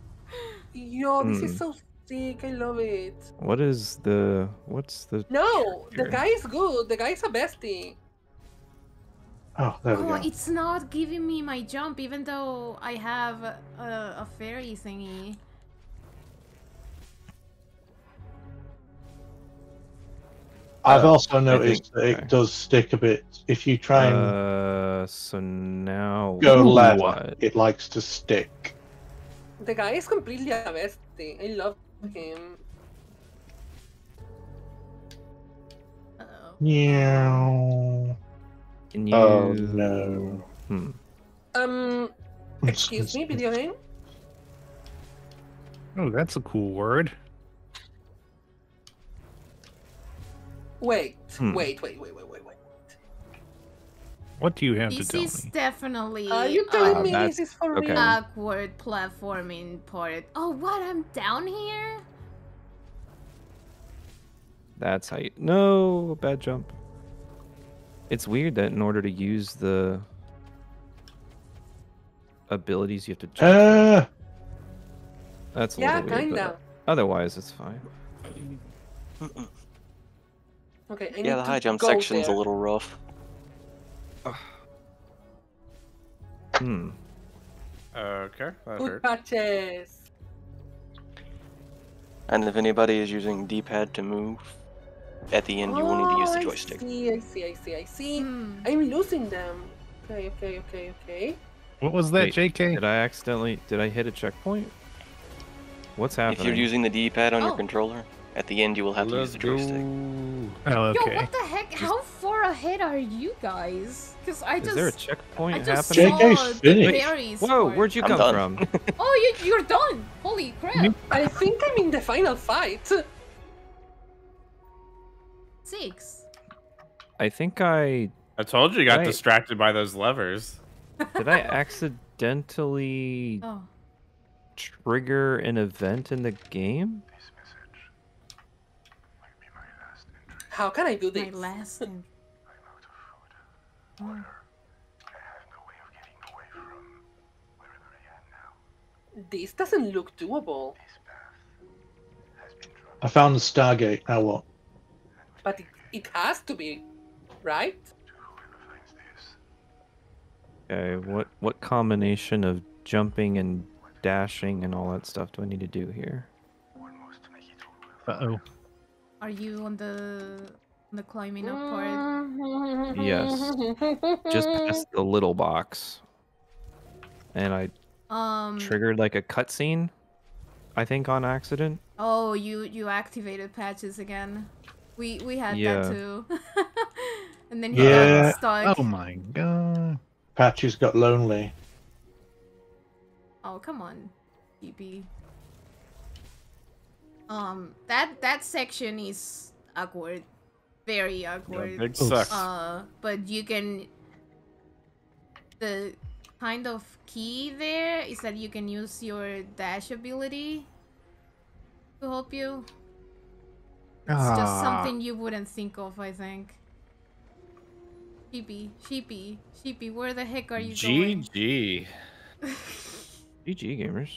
[laughs] Yo, this is Hmm. so sick. I love it. What is the what's the No, the guy is good. The guy is a bestie. Oh, there we Oh, go. it's not giving me my jump even though I have a, a fairy thingy. I've Uh, also noticed think- that it okay. does stick a bit. If you try and uh so now go level, what? it likes to stick. The guy is completely a bestie. I love him. Uh-oh. Uh, Can you Oh no. Hmm. Um, [laughs] excuse me, video game? Oh, that's a cool word. Wait, Hmm. wait, wait, wait, wait, wait, wait. What do you have This to tell is definitely Are you telling Uh, me this is for okay. real? awkward platforming part. Oh, what? I'm down here? That's how you No, bad jump. It's weird that in order to use the abilities you have to jump. Uh, That's a yeah, little weird. but kinda. Otherwise it's fine. [clears throat] Okay, Yeah, the high jump section's there. a little rough. [sighs] Hmm. Okay, that Good hurt. patches. And if anybody is using D-pad to move, at the end you will need to use the Oh, joystick. I see, I see, I see, I see. Hmm. I'm losing them. Okay, okay, okay, okay. What was that, Wait, JK? Did I accidentally did I hit a checkpoint? What's happening? If you're using the D-pad on Oh. your controller, at the end you will have to use the joystick. Oh, Yo, what the heck? How far ahead are you guys? Because I Is just. there a I checkpoint just happening? Saw the berries Whoa, part. where'd you come from? [laughs] Oh, you, you're done! Holy crap! I think I'm in the final fight. [laughs] Six. I think I I told you, you got Right. distracted by those levers. did I accidentally Oh. trigger an event in the game? How can I do My this? last. [laughs] in- Oh. This doesn't look doable, I found the Stargate. Now what? but it, it has to be, right? Okay, what what combination of jumping and dashing and all that stuff do I need to do here? Uh oh. Are you on the on the climbing up part? Yes. Just past the little box. And I Um. triggered like a cutscene, I think on accident. Oh, you you activated patches again. We we had Yeah. that too. [laughs] and then he Yeah. got stuck. Oh my god. Patches got lonely. Oh, come on, PP. Um, that that section is awkward, very Yeah, awkward. big sucks. Uh, but you can. The kind of key there is that you can use your dash ability to help you. It's just Ah. something you wouldn't think of, I think. Sheepy, sheepy, sheepy, where the heck are you going? GG. GG gamers.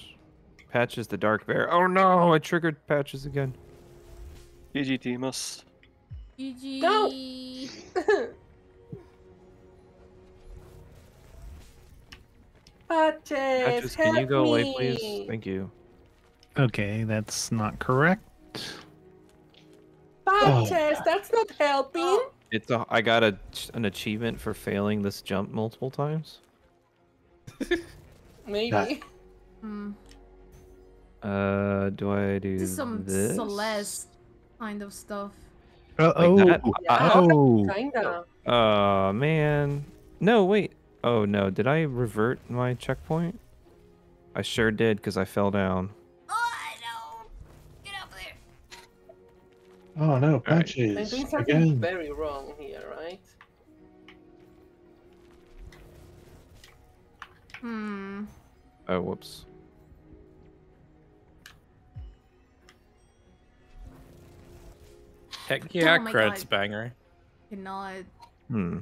Patches the dark bear. Oh no, I triggered patches again. GG Timus. GG. Go. Patches, Patches, can you help go away, please? Thank you. Okay, that's not correct. Patches, that's not helping. It's a, I got a an achievement for failing this jump multiple times. Maybe. Hmm. Uh, do I do This some this? Celeste kind of stuff. Uh Like oh. that? Yeah, Oh. kinda. Oh man. No, wait. Oh no, did I revert my checkpoint? I sure did because I fell down. Oh, no! Get up there! Oh no, right. Patches I'm doing something again. very wrong here, right? Hmm. Oh, whoops. Heck yeah, Oh my creds God. banger. Cannot. Hmm.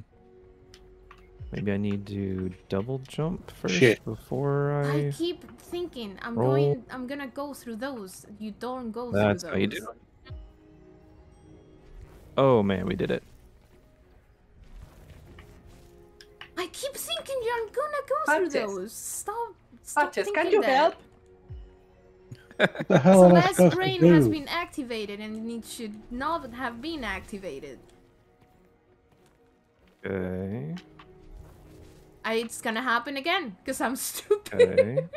Maybe I need to double jump first Shit. before I. I keep thinking I'm Roll. going. I'm gonna go through those. You don't go That's through how those. you do it. Oh man, we did it. I keep thinking I'm gonna go through those. Stop. Stop Patches, thinking can you that. help? What the hell am I Celeste's supposed to brain has been activated and it should not have been activated. Okay. I, it's gonna happen again because I'm [laughs] stupid. Okay.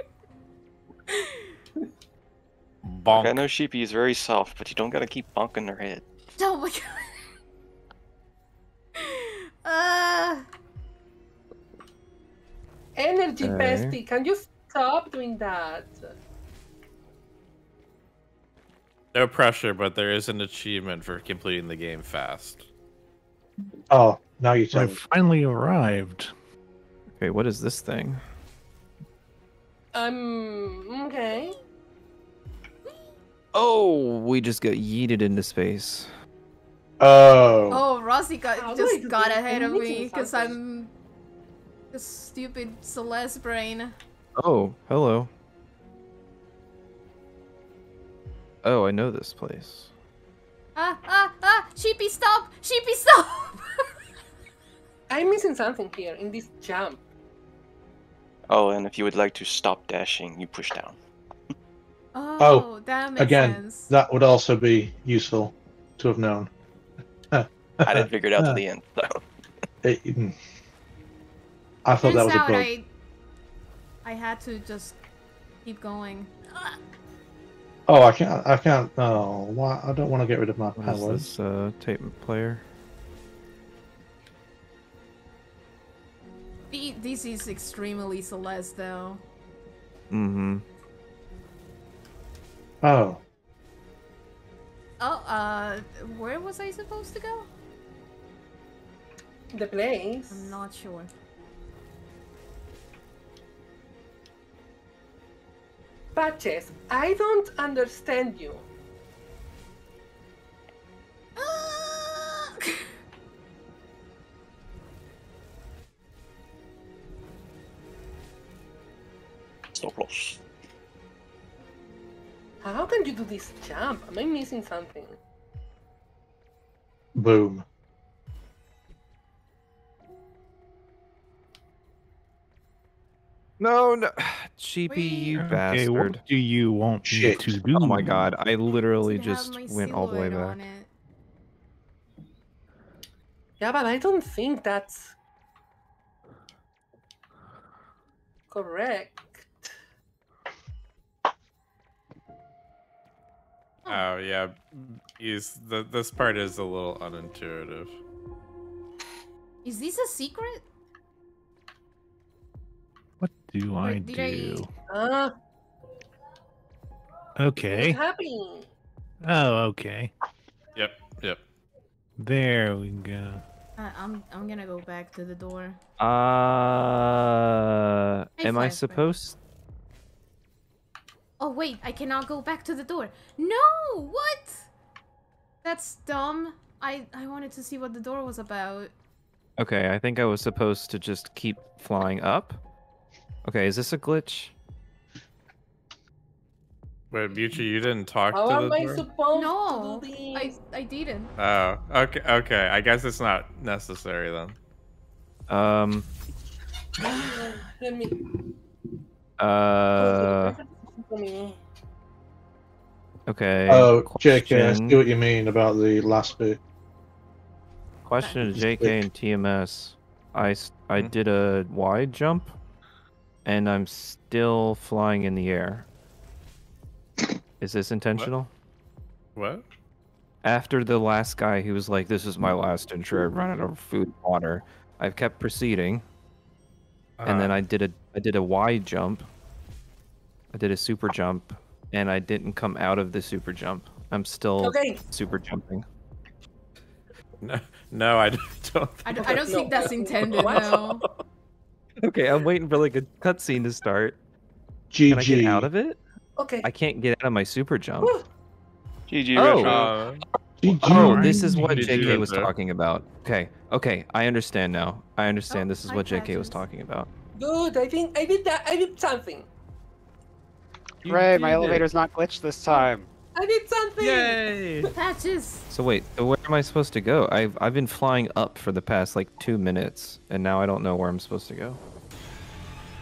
Bonk. I know Sheepy is very soft, but you don't gotta keep bonking their head. oh my god. [laughs] Uh, Energy Okay. bestie, can you stop doing that? No pressure, but there is an achievement for completing the game fast. Oh, now you tell I me. finally arrived. Okay, what is this thing? Um, okay. Oh, we just got yeeted into space. Oh. oh, Rossi got, How just got ahead of me because. I'm the stupid Celeste brain. Oh, hello. Oh, I know this place. Ah, ah, ah! Sheepy, stop! Sheepy, stop! [laughs] I'm missing something here in this jump. Oh, and if you would like to stop dashing, you push down. oh, that makes Again, sense. that would also be useful to have known. [laughs] I didn't figure it out to [laughs] the end, so. It- mm. I thought Turns that was a out bug. I, I had to just keep going. Oh, I can't. I can't. Oh, why? I don't want to get rid of my What is powers. this uh, tape player? the- This is extremely Celeste, though. Mm-hmm. Oh, Oh, uh, where was I supposed to go? The place. I'm not sure. Patches, I don't understand you. [laughs] So close. How can you do this jump? Am I missing something? boom. No, no, [sighs] Sheepy, you Okay, bastard. what do you want Shit. me to do? Oh my god, I literally Does it have just went all the way back. Yeah, but I don't think that's correct. Oh yeah, he's the this part is a little unintuitive. Is this a secret? What do I Wait, did I- do? Ah, Okay. what's happening? Oh, okay. Yep, yep. There we go. Uh, I'm I'm gonna go back to the door. Uh, Hey, am I supposed? Oh wait, I cannot go back to the door. No, what? That's dumb. I I wanted to see what the door was about. Okay, I think I was supposed to just keep flying up. Okay, is this a glitch? Wait, Beuchi, you didn't talk How to am I door? supposed No, to do I? I didn't. Oh, okay, okay. I guess it's not necessary then. Um, [sighs] Let me. uh, okay. Oh, JK, I see what you mean about the last bit. Question to JK and TMS. I, s- I Hmm? did a wide jump, and I'm still flying in the air. Is this intentional? What? After the last guy who was like, "This is my last intro. I've run out of food and water," I've kept proceeding, and then Uh, I did a I did a wide jump. I did a super jump, and I didn't come out of the super jump. I'm still Okay, super jumping. no, no, I [laughs] don't. I, d- I Okay, don't no. think that's intended What? though. Okay, I'm waiting for like a cutscene to start. Can I get GG. out of it? okay. I can't get out of my super jump. Whew. GG, Oh. Uh, Oh, this is what JK was talking about. Okay, okay, I understand now. I understand Oh, this is what JK was talking about. Good. I think I did that. I did something. You Hooray, my did it. elevator's not glitched this time. I did something. Yay! Patches. So wait, so where am I supposed to go? I've I've been flying up for the past like two minutes, and now I don't know where I'm supposed to go.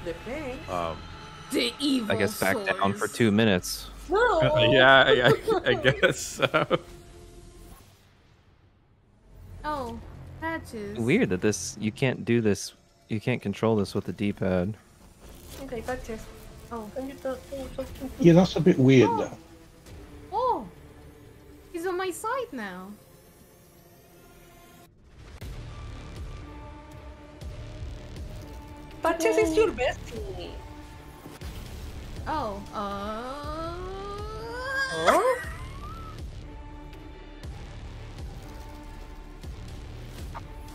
Depends. Um, The evil I guess back down for two minutes. No. [laughs] yeah, I, I, I guess so. [laughs] Oh, patches. Weird that this you can't do this. You can't control this with the D-pad. Okay, patches. Oh, Can you talk? oh, talk to me? Yeah, that's a bit weird Oh. though. He's on my side now. Patches is your bestie. Oh, uh. Huh?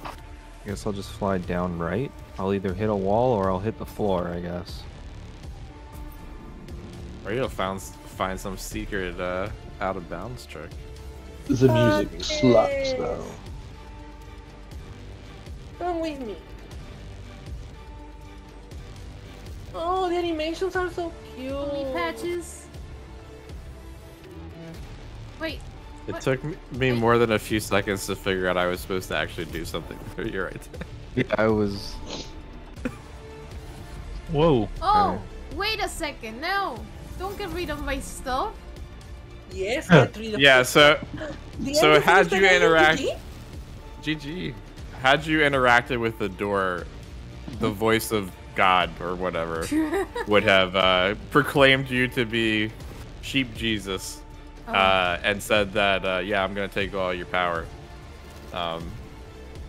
I guess I'll just fly down right. I'll either hit a wall or I'll hit the floor. I guess. Or you'll found, find some secret uh, out of bounds trick. The music slaps though. Come with me. Oh, the animations are so cute. Only patches. Wait, It What? took me, me more than a few seconds to figure out I was supposed to actually do something. [laughs] You're right. Yeah, I was. Whoa. oh, uh. wait a second. No, don't get rid of my stuff. Yes, get rid of yeah. So [gasps] The so end of had you story, interact- GG? GG. Had you interacted with the door, the voice of God or whatever [laughs] would have uh, proclaimed you to be Sheep Jesus Oh. uh, and said that, uh, yeah, I'm gonna take all your power. Um,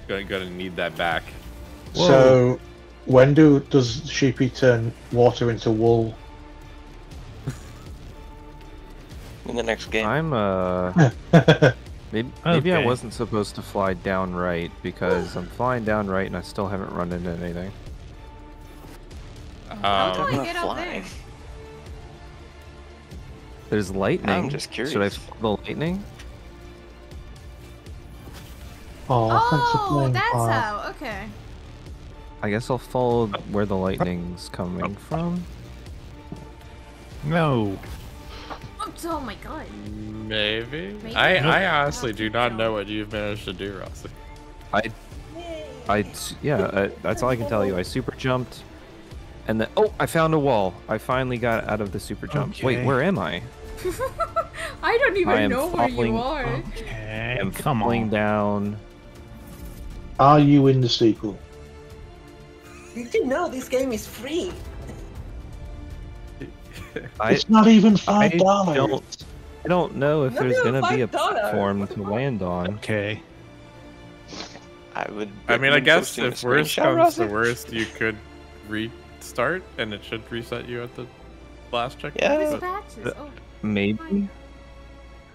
gonna gonna need that back. So, when do does sheepy turn water into wool? In the next game. I'm uh. [laughs] Maybe, maybe I wasn't supposed to fly down right because I'm flying down right and I still haven't run into anything. How do Um, I not get up there? flying. There's lightning. I'm just curious. Should I curious. follow the lightning? Oh, Oh, that's Cloud. how. Okay. I guess I'll follow where the lightning's coming from. No. Oh, [laughs] oh my god. maybe. Maybe. I, I honestly do not know what you've managed to do, Rossi. I, I, yeah, uh, that's all I can tell you. I super jumped, and then oh, I found a wall. I finally got out of the super jump. Wait, where am I? [laughs] I don't even I am know where you are. Okay. I am Come falling on. down. Are you in the sequel? Did you know this game is free? I, it's not even five dollars. don't, I don't know if Not there's gonna be a platform to land on. Okay. I would. I mean, I guess if worst comes to worst, you could restart, and it should reset you at the last checkpoint. Yeah. But- Oh, Maybe.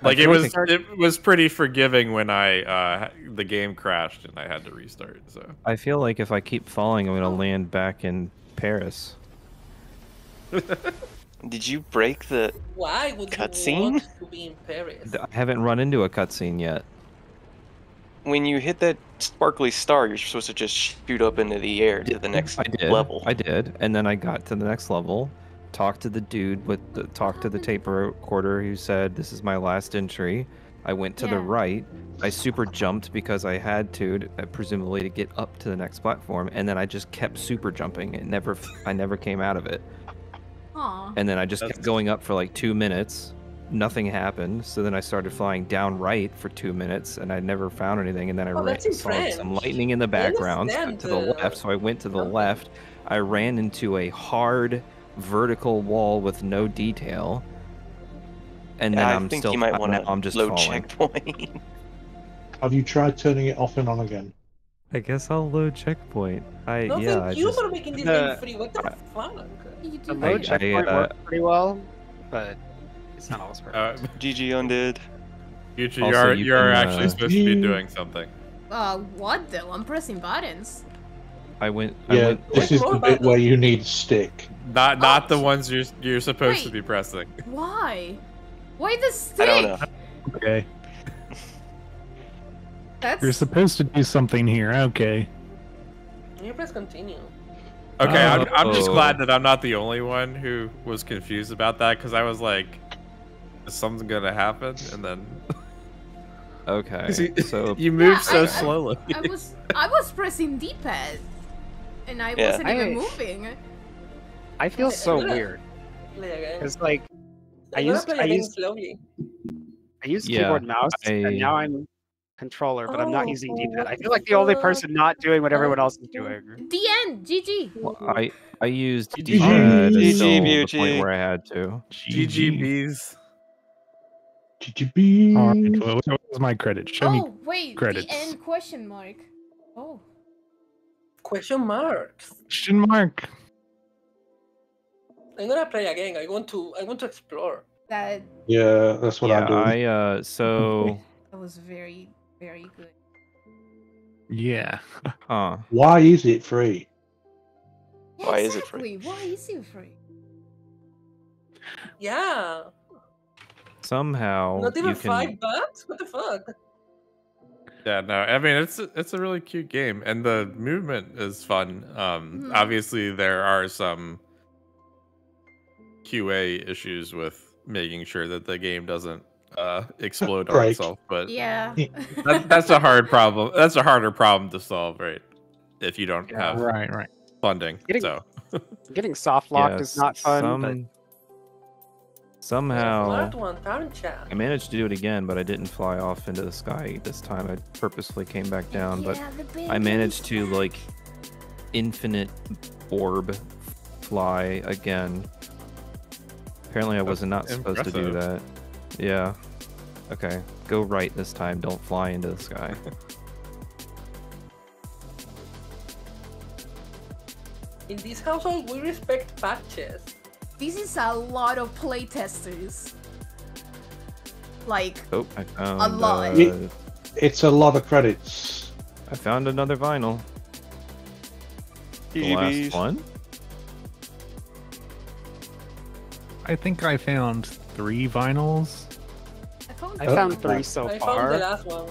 Like it was, it was pretty forgiving when I uh, the game crashed and I had to restart. So I feel like if I keep falling, I'm gonna land back in Paris. [laughs] Did you break the? Why would you Cutscene? want to be in Paris? I haven't run into a cutscene yet. When you hit that sparkly star, you're supposed to just shoot up into the air to the next I did. level. I did, and then I got to the next level, talked to the dude with the talked to the tape recorder who said this is my last entry. I went to the right. I super jumped because I had to, to- uh, presumably to get up to the next platform, and then I just kept super jumping. It never, I never came out of it, aw. and then I just kept going up for like two minutes. Nothing happened, so then I started flying down right for two minutes, and I never found anything. And then I Oh, ran, that's in saw some lightning in the background so- to the the- left, so I went to the Okay. left. I ran into a hard vertical wall with no detail. And then I I'm think still you might want to I'm just load falling. checkpoint. [laughs] Have you tried turning it off and on again? I guess I'll load checkpoint. I No, yeah, I thank you just for making this The- game free. What the fuck? You The do I- load it. uh, worked pretty well, but it's not always perfect. uh, GG undead. future, Also, you are you you are can, actually uh, supposed to be doing something. Uh, what though? I'm pressing buttons. I went. I Yeah, went. this is the bit where you need stick. Not not the Oh. ones you're you're supposed to be pressing. [laughs] Why? Why the I stick? don't know. Okay. That's You're supposed to do something here. Okay. You press continue. Okay, I'm, I'm just Oh. glad that I'm not the only one who was confused about that because I was like, "Is something gonna happen?" And then [laughs] Okay. [laughs] you- So you move Yeah, so I- I- slowly. I was I was pressing D-pad, and I Yeah. wasn't even moving. I feel so weird Play again. because like I I'm gonna used play I again used slowly. I used Yeah, keyboard mouse, I- and now I'm controller, but I'm not Oh, using D-pad. I feel like the only person not doing what everyone else is doing. The end. GG. well, I I used GG. D-pad GG, until the point where I had to. GGBs. GGB. All right. Well, what was my credit? Show me. oh wait, credits. the end question mark. Oh. Question marks. Question mark. I'm gonna play again. I want to. I want to explore. That Yeah, that's what yeah, I'm doing. I uh so [laughs] that was very very good. Yeah. [laughs] huh. Why is it free? Yeah, Why is it free? exactly. Why is it free? Yeah. Somehow Not even you can five bucks. What the fuck? Yeah, no, I mean it's a- it's a really cute game, and the movement is fun. Um, Mhm. obviously there are some QA issues with making sure that the game doesn't uh, explode on Break. itself, but Yeah. that, that's a hard problem. That's a harder problem to solve, right? If you don't Yeah. have Right. Right. funding, Getting- so [laughs] Getting soft locked is not fun. Some, but somehow one, I managed to do it again, but I didn't fly off into the sky this time. I purposefully came back down, but Yeah, the big I managed to like infinite orb fly again. Apparently, I was That's not supposed to do that. Yeah. Okay. Go right this time. Don't fly into the sky. [laughs] In this household, we respect patches. This is a lot of playtesters. Like Oh, I found. a lot. Uh, Ye- It's a lot of credits. I found another vinyl. The last one. I think I found three vinyls. I found I Oh. found three so I found the far, last one,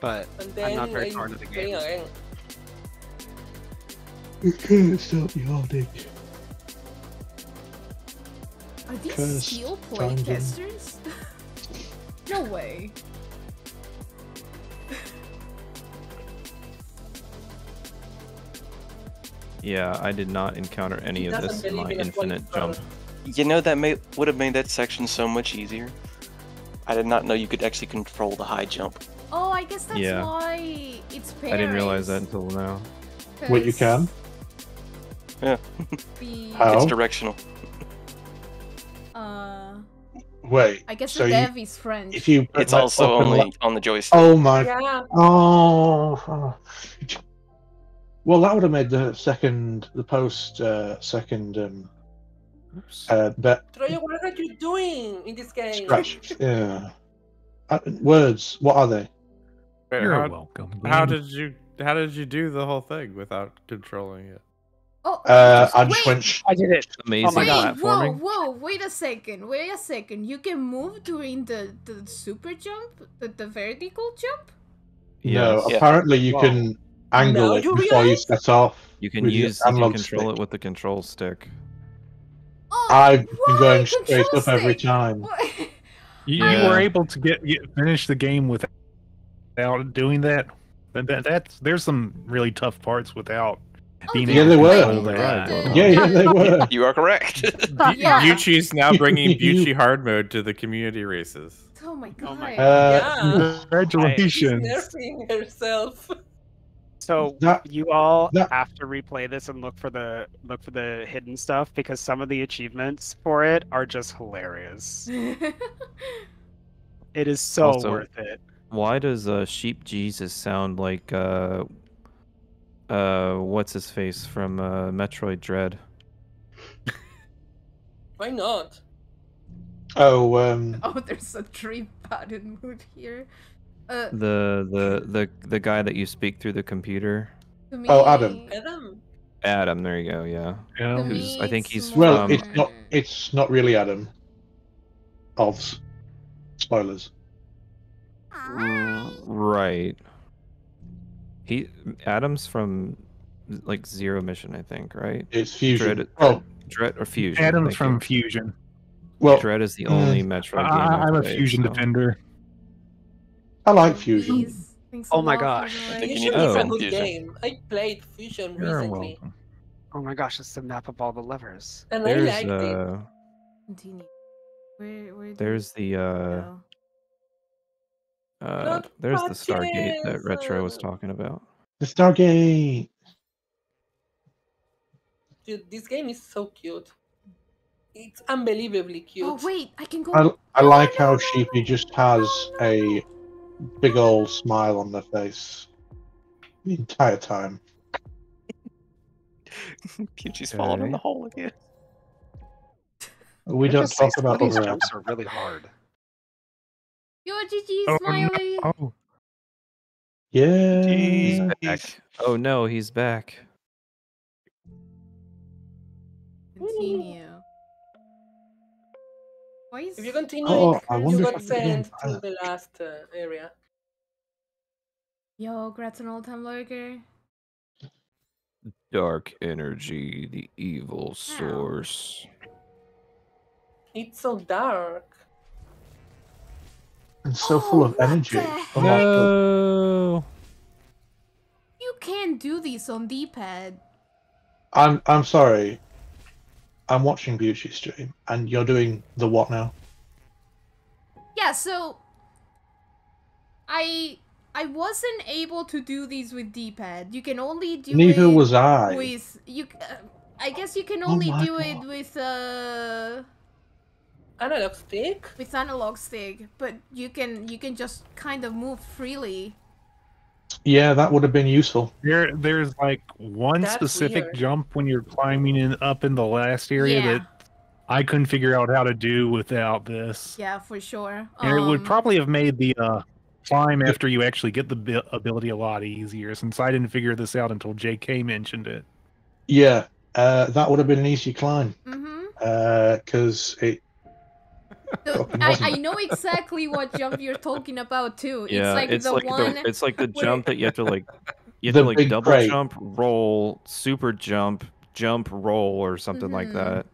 but I'm not very I far into the playing game. again. You can't stop yawning. Are these Cursed still dungeon. playtesters? [laughs] no way. Yeah, I did not encounter any He of this in my in infinite jump. You know that may would have made that section so much easier. I did not know you could actually control the high jump. Oh, I guess that's Yeah. why it's Paris. I didn't realize that until now. Wait, you can? Yeah, The, How? it's directional. uh, Wait. I guess so the you- dev is French. If you It's like, also open only li- on the joystick. Oh my. Yeah, Oh. oh. Well, that would have made the second, the post uh, second um, Oops. uh, bet Troya, what are you doing in this game? scratch. yeah. Uh, words. What are they? Wait, You're how, welcome. how did you how did you do the whole thing without controlling it? oh, Uh, I just wait, went. sh- I did it. Amazing my wait, God. whoa, whoa, wait a second, wait a second. You can move during the, the super jump, the, the vertical jump? No, Yes. Yeah. apparently you Whoa. can angle Now it you before you realize? set off. You can use you can control stick. it with the control stick. Oh, I've been why going straight control up every time. What? You, you were able to get, get finish the game without doing that. But that, that's there's some really tough parts without Oh, being Yeah, able they to were. control the- that. Yeah, yeah, they were. [laughs] You are correct. [laughs] Yeah. [laughs] Beuchi's now bringing You- Beuchi hard mode to the community races. Oh my god. Oh my Uh, Yeah. She's Congratulations. nerfing herself. So That- you all that- have to replay this and look for the look for the hidden stuff because some of the achievements for it are just hilarious. [laughs] It is so Also- worth it. Why does uh, Sheep Jesus sound like uh, uh, what's his face from uh, Metroid Dread? [laughs] Why not? Oh, um, oh, there's a tree button move here. Uh, The the the the guy that you speak through the computer. me, Oh, Adam. Adam. Adam, there you go. Yeah. Yeah. Who's- I think it's he's well, Um, it's not. It's not really Adam. Of spoilers. Right. He Adam's from like Zero Mission, I think, right? It's Fusion. Dread, Oh. Dread or Fusion. Adam's from you. Fusion. Well, Dread is the mm, only Metroid game. I, I've I'm a played, Fusion so- defender. I like Fusion. Please. Oh my gosh. I think you Fusion need to is a good Fusion. game. I played Fusion You're recently, welcome. Oh my gosh, it's the map of all the levers. and I There's liked it. uh, Continue. Where where? there's the uh, go? uh, there's the Stargate that Retro was talking about. The Stargate. Dude, this game is so cute. It's unbelievably cute. Oh wait, I can go. I, I like how Sheepy just has a big old smile on their face the entire time. Peachy's falling in the hole again. We I don't just say talk about these other jumps are really hard. Yo, GG, Oh, no. Oh, Yeah. He's back. Oh no, he's back. Continue. Why If you continue, Oh, I you wonder if got I can get in sent to the last uh, area. Yo, Gratz an old time lurker. Dark energy, the evil source. It's so dark. And so full of Oh, what energy. the Oh. No. You can't do this on D-pad. I'm I'm sorry. I'm watching Beuchi stream, and you're doing the what now? Yeah, so I I wasn't able to do these with D-pad. You can only do Neither it was I. with you. Uh, I guess you can Oh only my do it with uh Analog stick? with analog stick, but you can you can just kind of move freely. Yeah, that would have been useful. there, there's like one That's specific weird. jump when you're climbing in up in the last area Yeah. that I couldn't figure out how to do without this. Yeah, for sure. And it would Um, probably have made the uh, climb after you actually get the bi- ability a lot easier. Since I didn't figure this out until J.K. mentioned it. Yeah, uh, that would have been an easy climb. Mm-hmm. Because it. So I. I know exactly what jump you're talking about too. Yeah, it's like it's the like one. the it's like the jump that you have to like you have The to like double crate. jump, roll, super jump, jump, roll, or something like Mhm. that.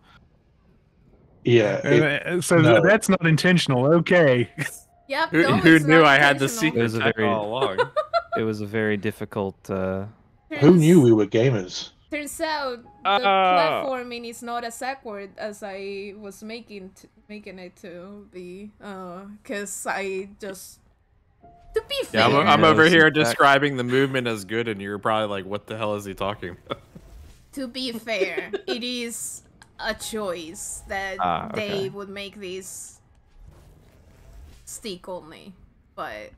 Yeah. It, uh, so no. that's not intentional. Okay. [laughs] Yep. Who, no, who knew I had the intentional. secret It was a very- all along? [laughs] It was a very difficult. uh who knew we were gamers? Turns out the Uh. platforming is not as awkward as I was making t- making it to be. Uh, cause I just to be fair. Yeah, I'm, I'm over here describing the movement as good, and you're probably like, "What the hell is he talking about?" to be fair, it is a choice that Ah, they would make these stick only, but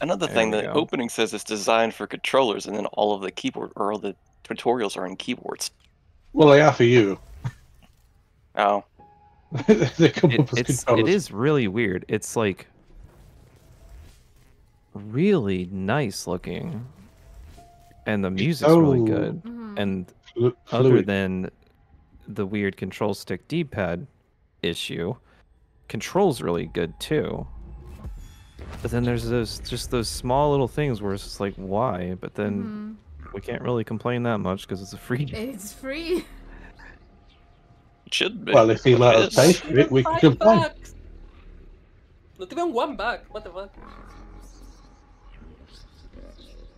Another There thing, we the go. opening says it's designed for controllers, and then all of the keyboard or all the tutorials are in keyboards. Well, they are for you. Oh, [laughs] they come it, up as it's it controllers. is really weird. It's like really nice looking, and the music's really so good. mhm. And flu- other than the weird control stick D-pad issue, controls really good too. But then there's those just those small little things where it's just like why? But then mhm. we can't really complain that much because it's a free game. it's free. it should be. Well, if he let us It pay for it, we can Five complain. bucks. Not even one buck. What the fuck?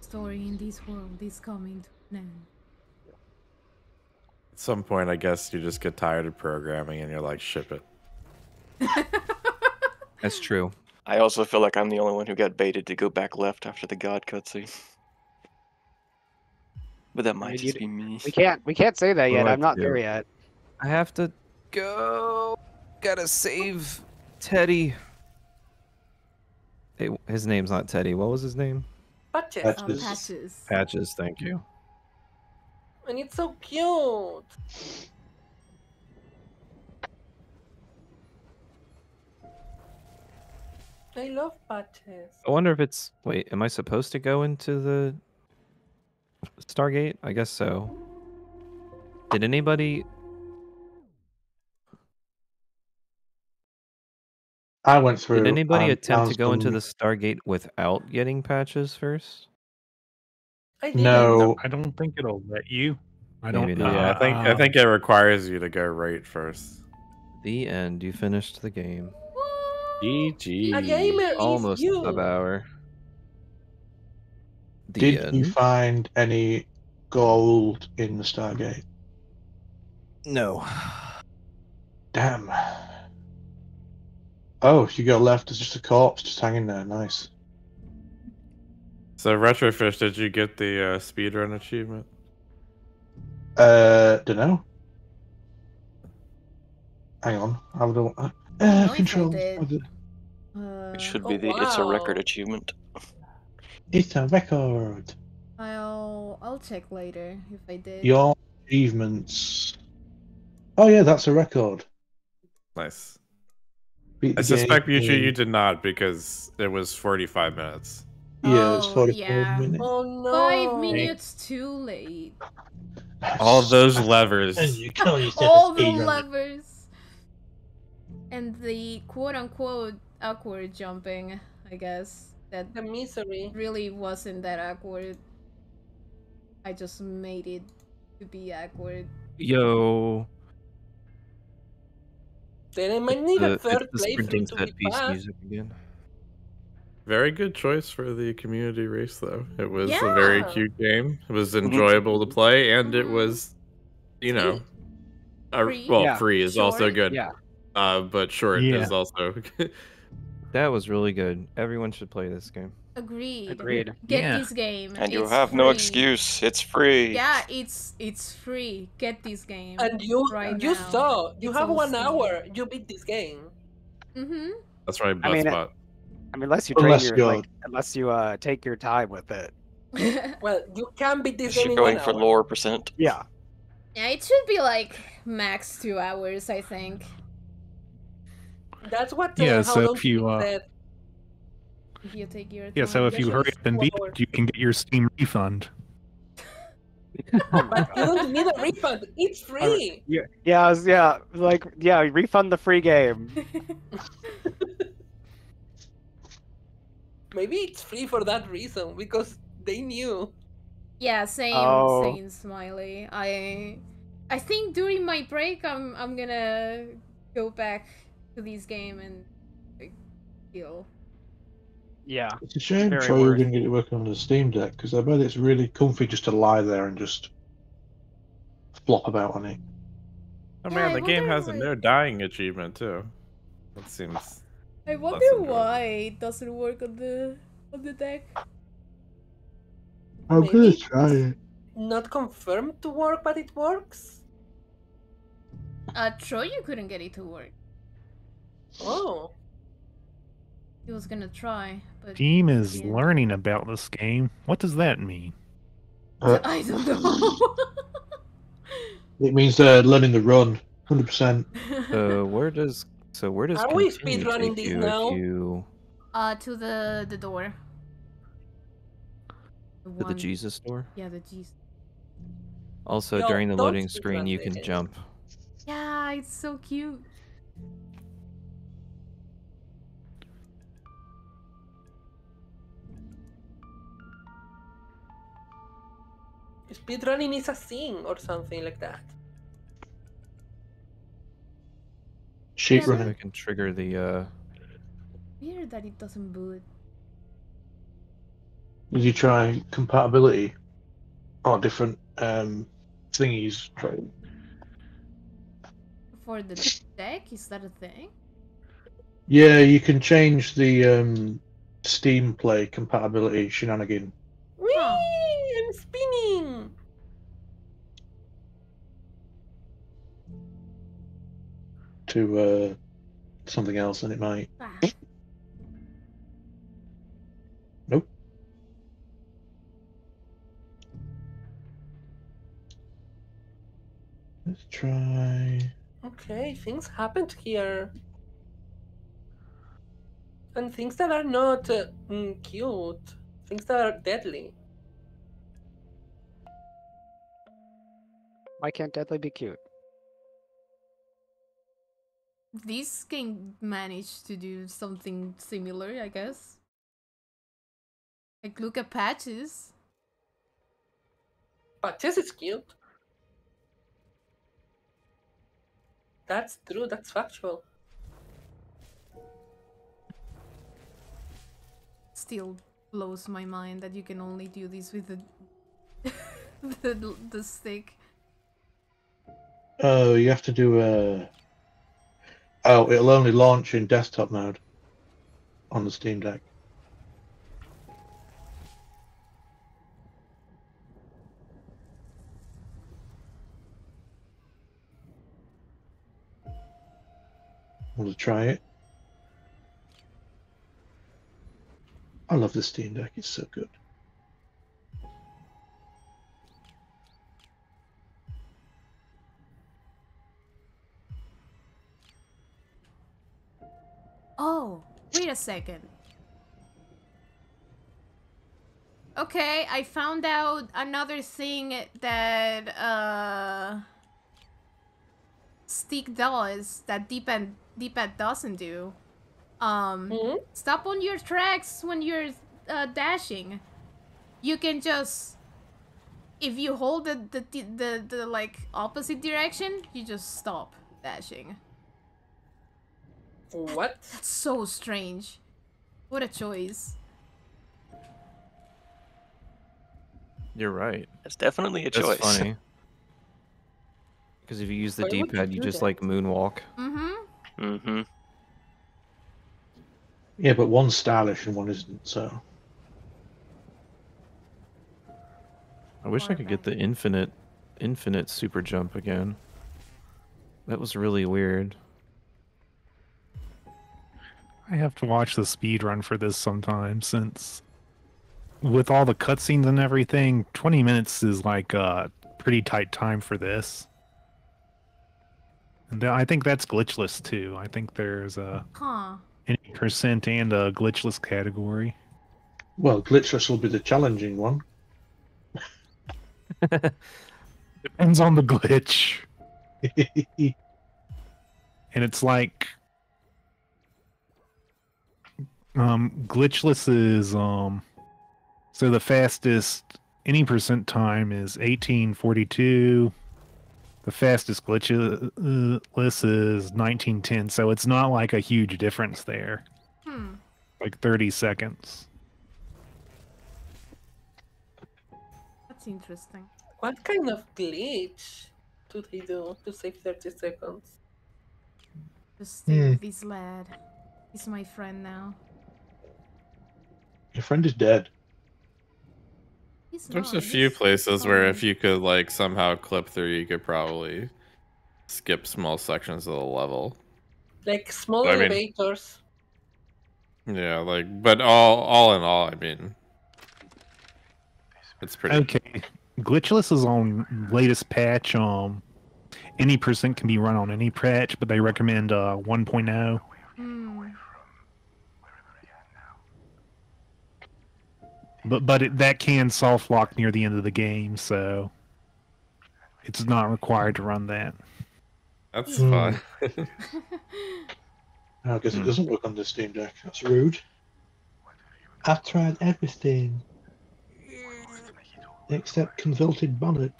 Story in this world is coming to an. At some point, I guess you just get tired of programming, and you're like, "Ship it." [laughs] That's true. I also feel like I'm the only one who got baited to go back left after the god cutscene. [laughs] But that might just be me. We can't we can't say that yet. I I'm not there yet. I have to go. Gotta save Teddy. Hey, his name's not Teddy. What was his name? Patches. That's- Um, patches. Patches. Thank you. And it's so cute. I love patches. I wonder if it's. Wait, am I supposed to go into the Stargate? I guess so. Did anybody? I went through. Did anybody and attempt to found go into the Stargate without getting patches first? I. No, I don't think it'll let you. I Maybe don't. not. Yeah, I think I uh, think it requires you to go right first. The end. You finished the game. GG. A gamer is Almost you. sub hour. The did end. you find any gold in the Stargate? No. Damn. Oh, if you go left. It's just a corpse just hanging there. Nice. So Retrofish, did you get the uh, speedrun achievement? Uh, don't know. Hang on. I don't. Uh, know control. Uh, It should Oh, be the it's a record achievement. It's a record. I'll I'll check later if I did. Your achievements. Oh yeah, that's a record. Nice. Beat I suspect game you you did not because it was 45 minutes. Yeah, it's Oh, 44 yeah. minutes. Oh no. Five minutes too late. All those [laughs] levers. And you kill yourself [laughs] All the levers. And the quote unquote awkward jumping, I guess. That The misery. really wasn't that awkward. I just made it to be awkward. Yo. Then I might need The, a third it's the sprinting playthrough to set be piece fast. music again. Very good choice for the community race, though. It was a very cute game. It was Mhm. enjoyable to play, and it Mhm. was, you know, a, well, Yeah. free is also good. Yeah. Uh, but short Yeah. is also. [laughs] That was really good. Everyone should play this game. Agreed. Agreed. Get Yeah. this game. And you It's have no excuse. It's free. Yeah, it's it's free. Get this game. And you Right you now. saw you It's have on one Steam. hour. You beat this game. Mm-hmm. That's right, I mean, Buzzbot. I mean, unless you train Unless your you're- like, unless you uh take your time with it. [laughs] Well, you can beat this game You're going for hour. lore percent. Yeah. yeah, it should be like max two hours, I think. That's what. Uh, Yeah, how so if you, uh, said. If you take your Yeah, so if you hurry up and beat it, you can get your Steam refund. [laughs] But you don't need a refund. It's [laughs] free. Yeah. Yeah. Was, yeah. Like, yeah. Refund the free game. [laughs] Maybe it's free for that reason because they knew. yeah, same, Oh. same, Smiley. I, I think during my break, I'm I'm gonna go back to this game and like, heal. Yeah. It's a shame Very Troy worth. didn't get it working on the Steam Deck because I bet it's really comfy just to lie there and just flop about on it. Oh Yeah, man, I the game wonder has a why- no dying achievement too. That seems. I wonder why it doesn't work on the on the deck. I'm Maybe gonna try it. Not confirmed to work, but it works. Uh, Troy, you couldn't get it to work. Oh, He was gonna try, but Steam is Yeah. learning about this game. What does that mean? Uh, [laughs] I don't know. it means they're learning to run, hundred percent. [laughs] So where does so where does Are we speed running these you now? you uh, to the the door. The to the Jesus door? Yeah, the Jesus. Also Yo, during the loading screen you can this. jump. Yeah, it's so cute. Speedrunning is a thing or something like that. Sheep Yeah, running. I can trigger the uh Weird that it doesn't boot. Did you try compatibility or different um, thingies? Try- For the [laughs] deck, is that a thing? Yeah, you can change the um, Steam Play compatibility shenanigan. To uh, something else, and it might. Ah. Nope. Let's try. Okay, things happened here. And things that are not uh, mm, cute. Things that are deadly. Why can't Deadly be cute? This game managed to do something similar, I guess. Like, look at patches. But this is cute. That's true. That's factual. Still blows my mind that you can only do this with the [laughs] the, the stick. Oh, you have to do a. Oh, it'll only launch in desktop mode on the Steam Deck. Want to try it? I love the Steam Deck. It's so good. Oh, wait a second. Okay, I found out another thing that uh stick does that D-pad doesn't do. Um, Mhm. stop on your tracks when you're uh, dashing. You can just if you hold the the, the the the like opposite direction, you just stop dashing. What? That's so strange. What a choice. You're right. It's definitely a That's choice. funny. [laughs] Because if you use the Why would D-pad, you do just that? like moonwalk. Mm-hmm. Mm-hmm. Yeah, but one's stylish and one isn't. So I wish I could get the infinite, infinite super jump again. That was really weird. I have to watch the speed run for this sometime since with all the cutscenes and everything, 20 minutes is like a pretty tight time for this. And I think that's glitchless too. I think there's a Huh. any percent and a glitchless category. well, glitchless will be the challenging one. [laughs] Depends on the glitch. [laughs] and it's like um glitchless is um so the fastest any percent time is 1842 the fastest glitchless is 1910 so it's not like a huge difference there Hmm. like 30 seconds That's interesting. What kind of glitch do they do to save 30 seconds? Just stay Hmm. with this lad. He's my friend now. Your friend is dead. He's There's a not, few he's places where if you could like somehow clip through, you could probably skip small sections of the level. Like small I mean- elevators. Yeah, like, but all all in all, I mean, it's pretty. okay glitchless is on latest patch um any percent can be run on any patch but they recommend uh 1.0 Hmm. But but it, that can soft lock near the end of the game, so it's not required to run that. That's Hmm. fine. [laughs] I guess Hmm. it doesn't work on the Steam Deck. That's rude. I've tried everything except converted bonnet.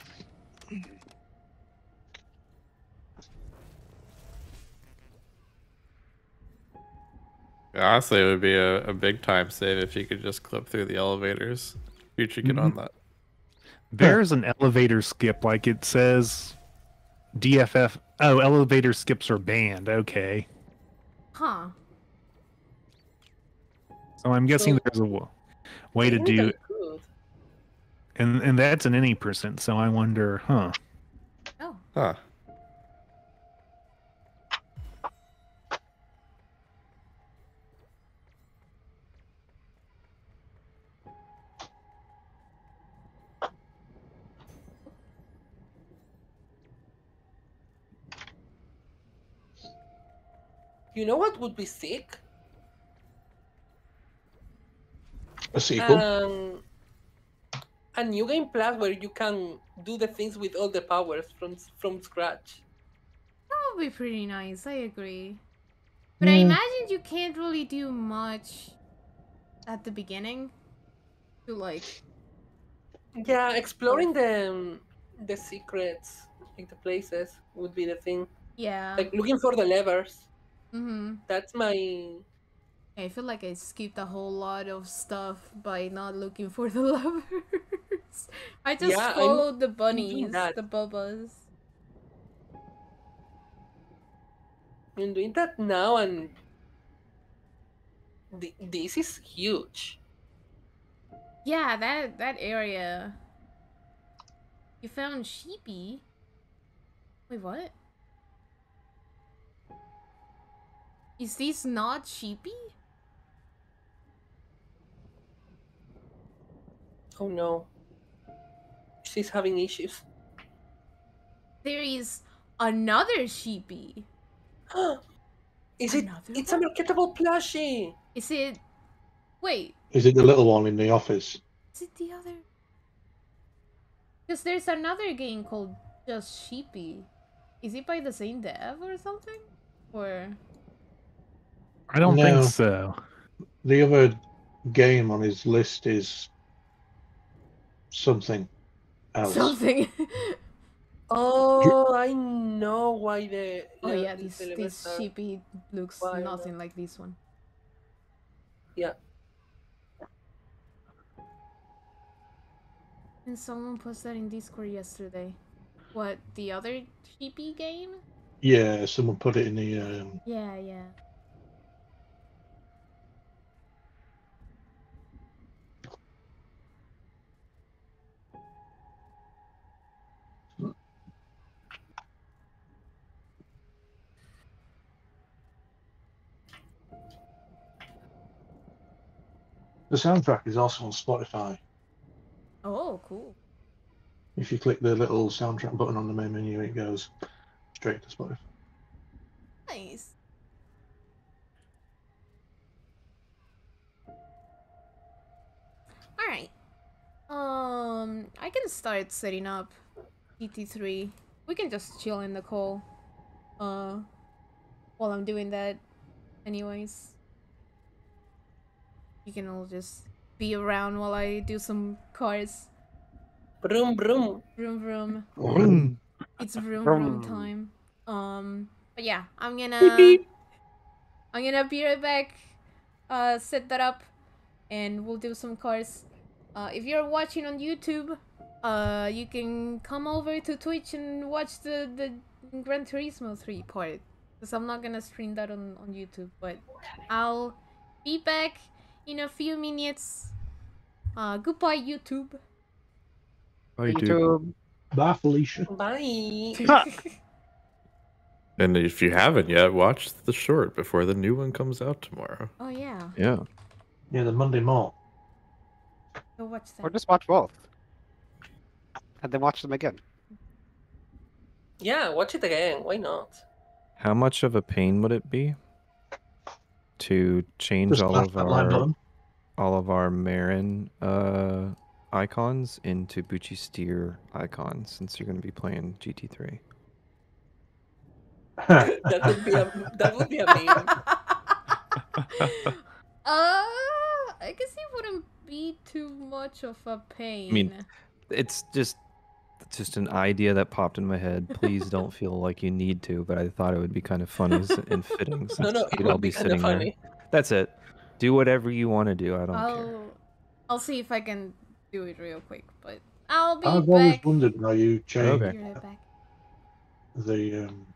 Honestly, it would be a, a big time save if you could just clip through the elevators. You should get on mm-hmm. that. There's an elevator skip, like it says DFF. Oh, elevator skips are banned. Okay, Huh. so I'm guessing So- there's a way to do, they're and and that's an any percent. So I wonder, huh? Oh. Huh. You know what would be sick? A sequel. Um, a new game plus where you can do the things with all the powers from from scratch. That would be pretty nice, I agree. But I Hmm. imagine you can't really do much at the beginning to like Yeah, exploring the the secrets, like the places, would be the thing. Yeah. Like looking for the levers. Mm-hmm. That's my. I feel like I skipped a whole lot of stuff by not looking for the [laughs] lovers. I just Yeah, I'm- followed the bunnies, the bubbas. I'm doing that now, and th- this is huge. Yeah, that that area. You found sheepy. Wait, what? Is this not sheepy? Oh no. She's having issues. There is another sheepy. [gasps] is it? Another It's a marketable plushie. Is it? Wait, Is it the little one in the office? is it the other? Because there's another game called Just Sheepy. Is it by the same dev or something? Or I don't No. think so. The other game on his list is something else. something? [laughs] Oh, I know why the. oh yeah, this this are- sheepy looks Why not? nothing like this one. Yeah. And someone posted in Discord yesterday. What the other sheepy game? Yeah, someone put it in the. Um, Yeah, yeah. The soundtrack is also on Spotify. Oh, cool. If you click the little soundtrack button on the main menu, it goes straight to Spotify. Nice. All right. Um, I can start setting up GT3. We can just chill in the call. Uh, while I'm doing that, anyways. You can all just be around while I do some cars. Broom, broom. Vroom vroom. Mm. It's vroom Vroom. vroom time. Um, but yeah, I'm gonna Beep, beep. I'm gonna be right back. Uh, set that up, and we'll do some cars. Uh, if you're watching on YouTube, uh, you can come over to Twitch and watch the the Gran Turismo 3 part. Cause I'm not gonna stream that on on YouTube, but I'll be back in a few minutes. Uh, goodbye YouTube. I do. YouTube. Bye, Felicia. Bye. [laughs] And if you haven't yet, watch the short before the new one comes out tomorrow. oh yeah, Yeah. Yeah, the Monday Mall. go watch that. Or just watch both. And then watch them again. yeah, watch it again. Why not? How much of a pain would it be to change Just all of that line our all of our Marin uh, icons into Beuchi Steer icons since you're going to be playing GT3? that would be a that would be a meme. [laughs] uh, I guess it wouldn't be too much of a pain. I mean, It's just it's just an idea that popped in my head. Please don't feel like you need to, but I thought it would be kind of funny and fitting [laughs] since No, no, it you'd all be be kind sitting of there. That's it. Do whatever you want to do. I don't care. I'll I'll see if I can do it real quick, but I'll be I've always wondered why you changed Okay. Be right back. the um,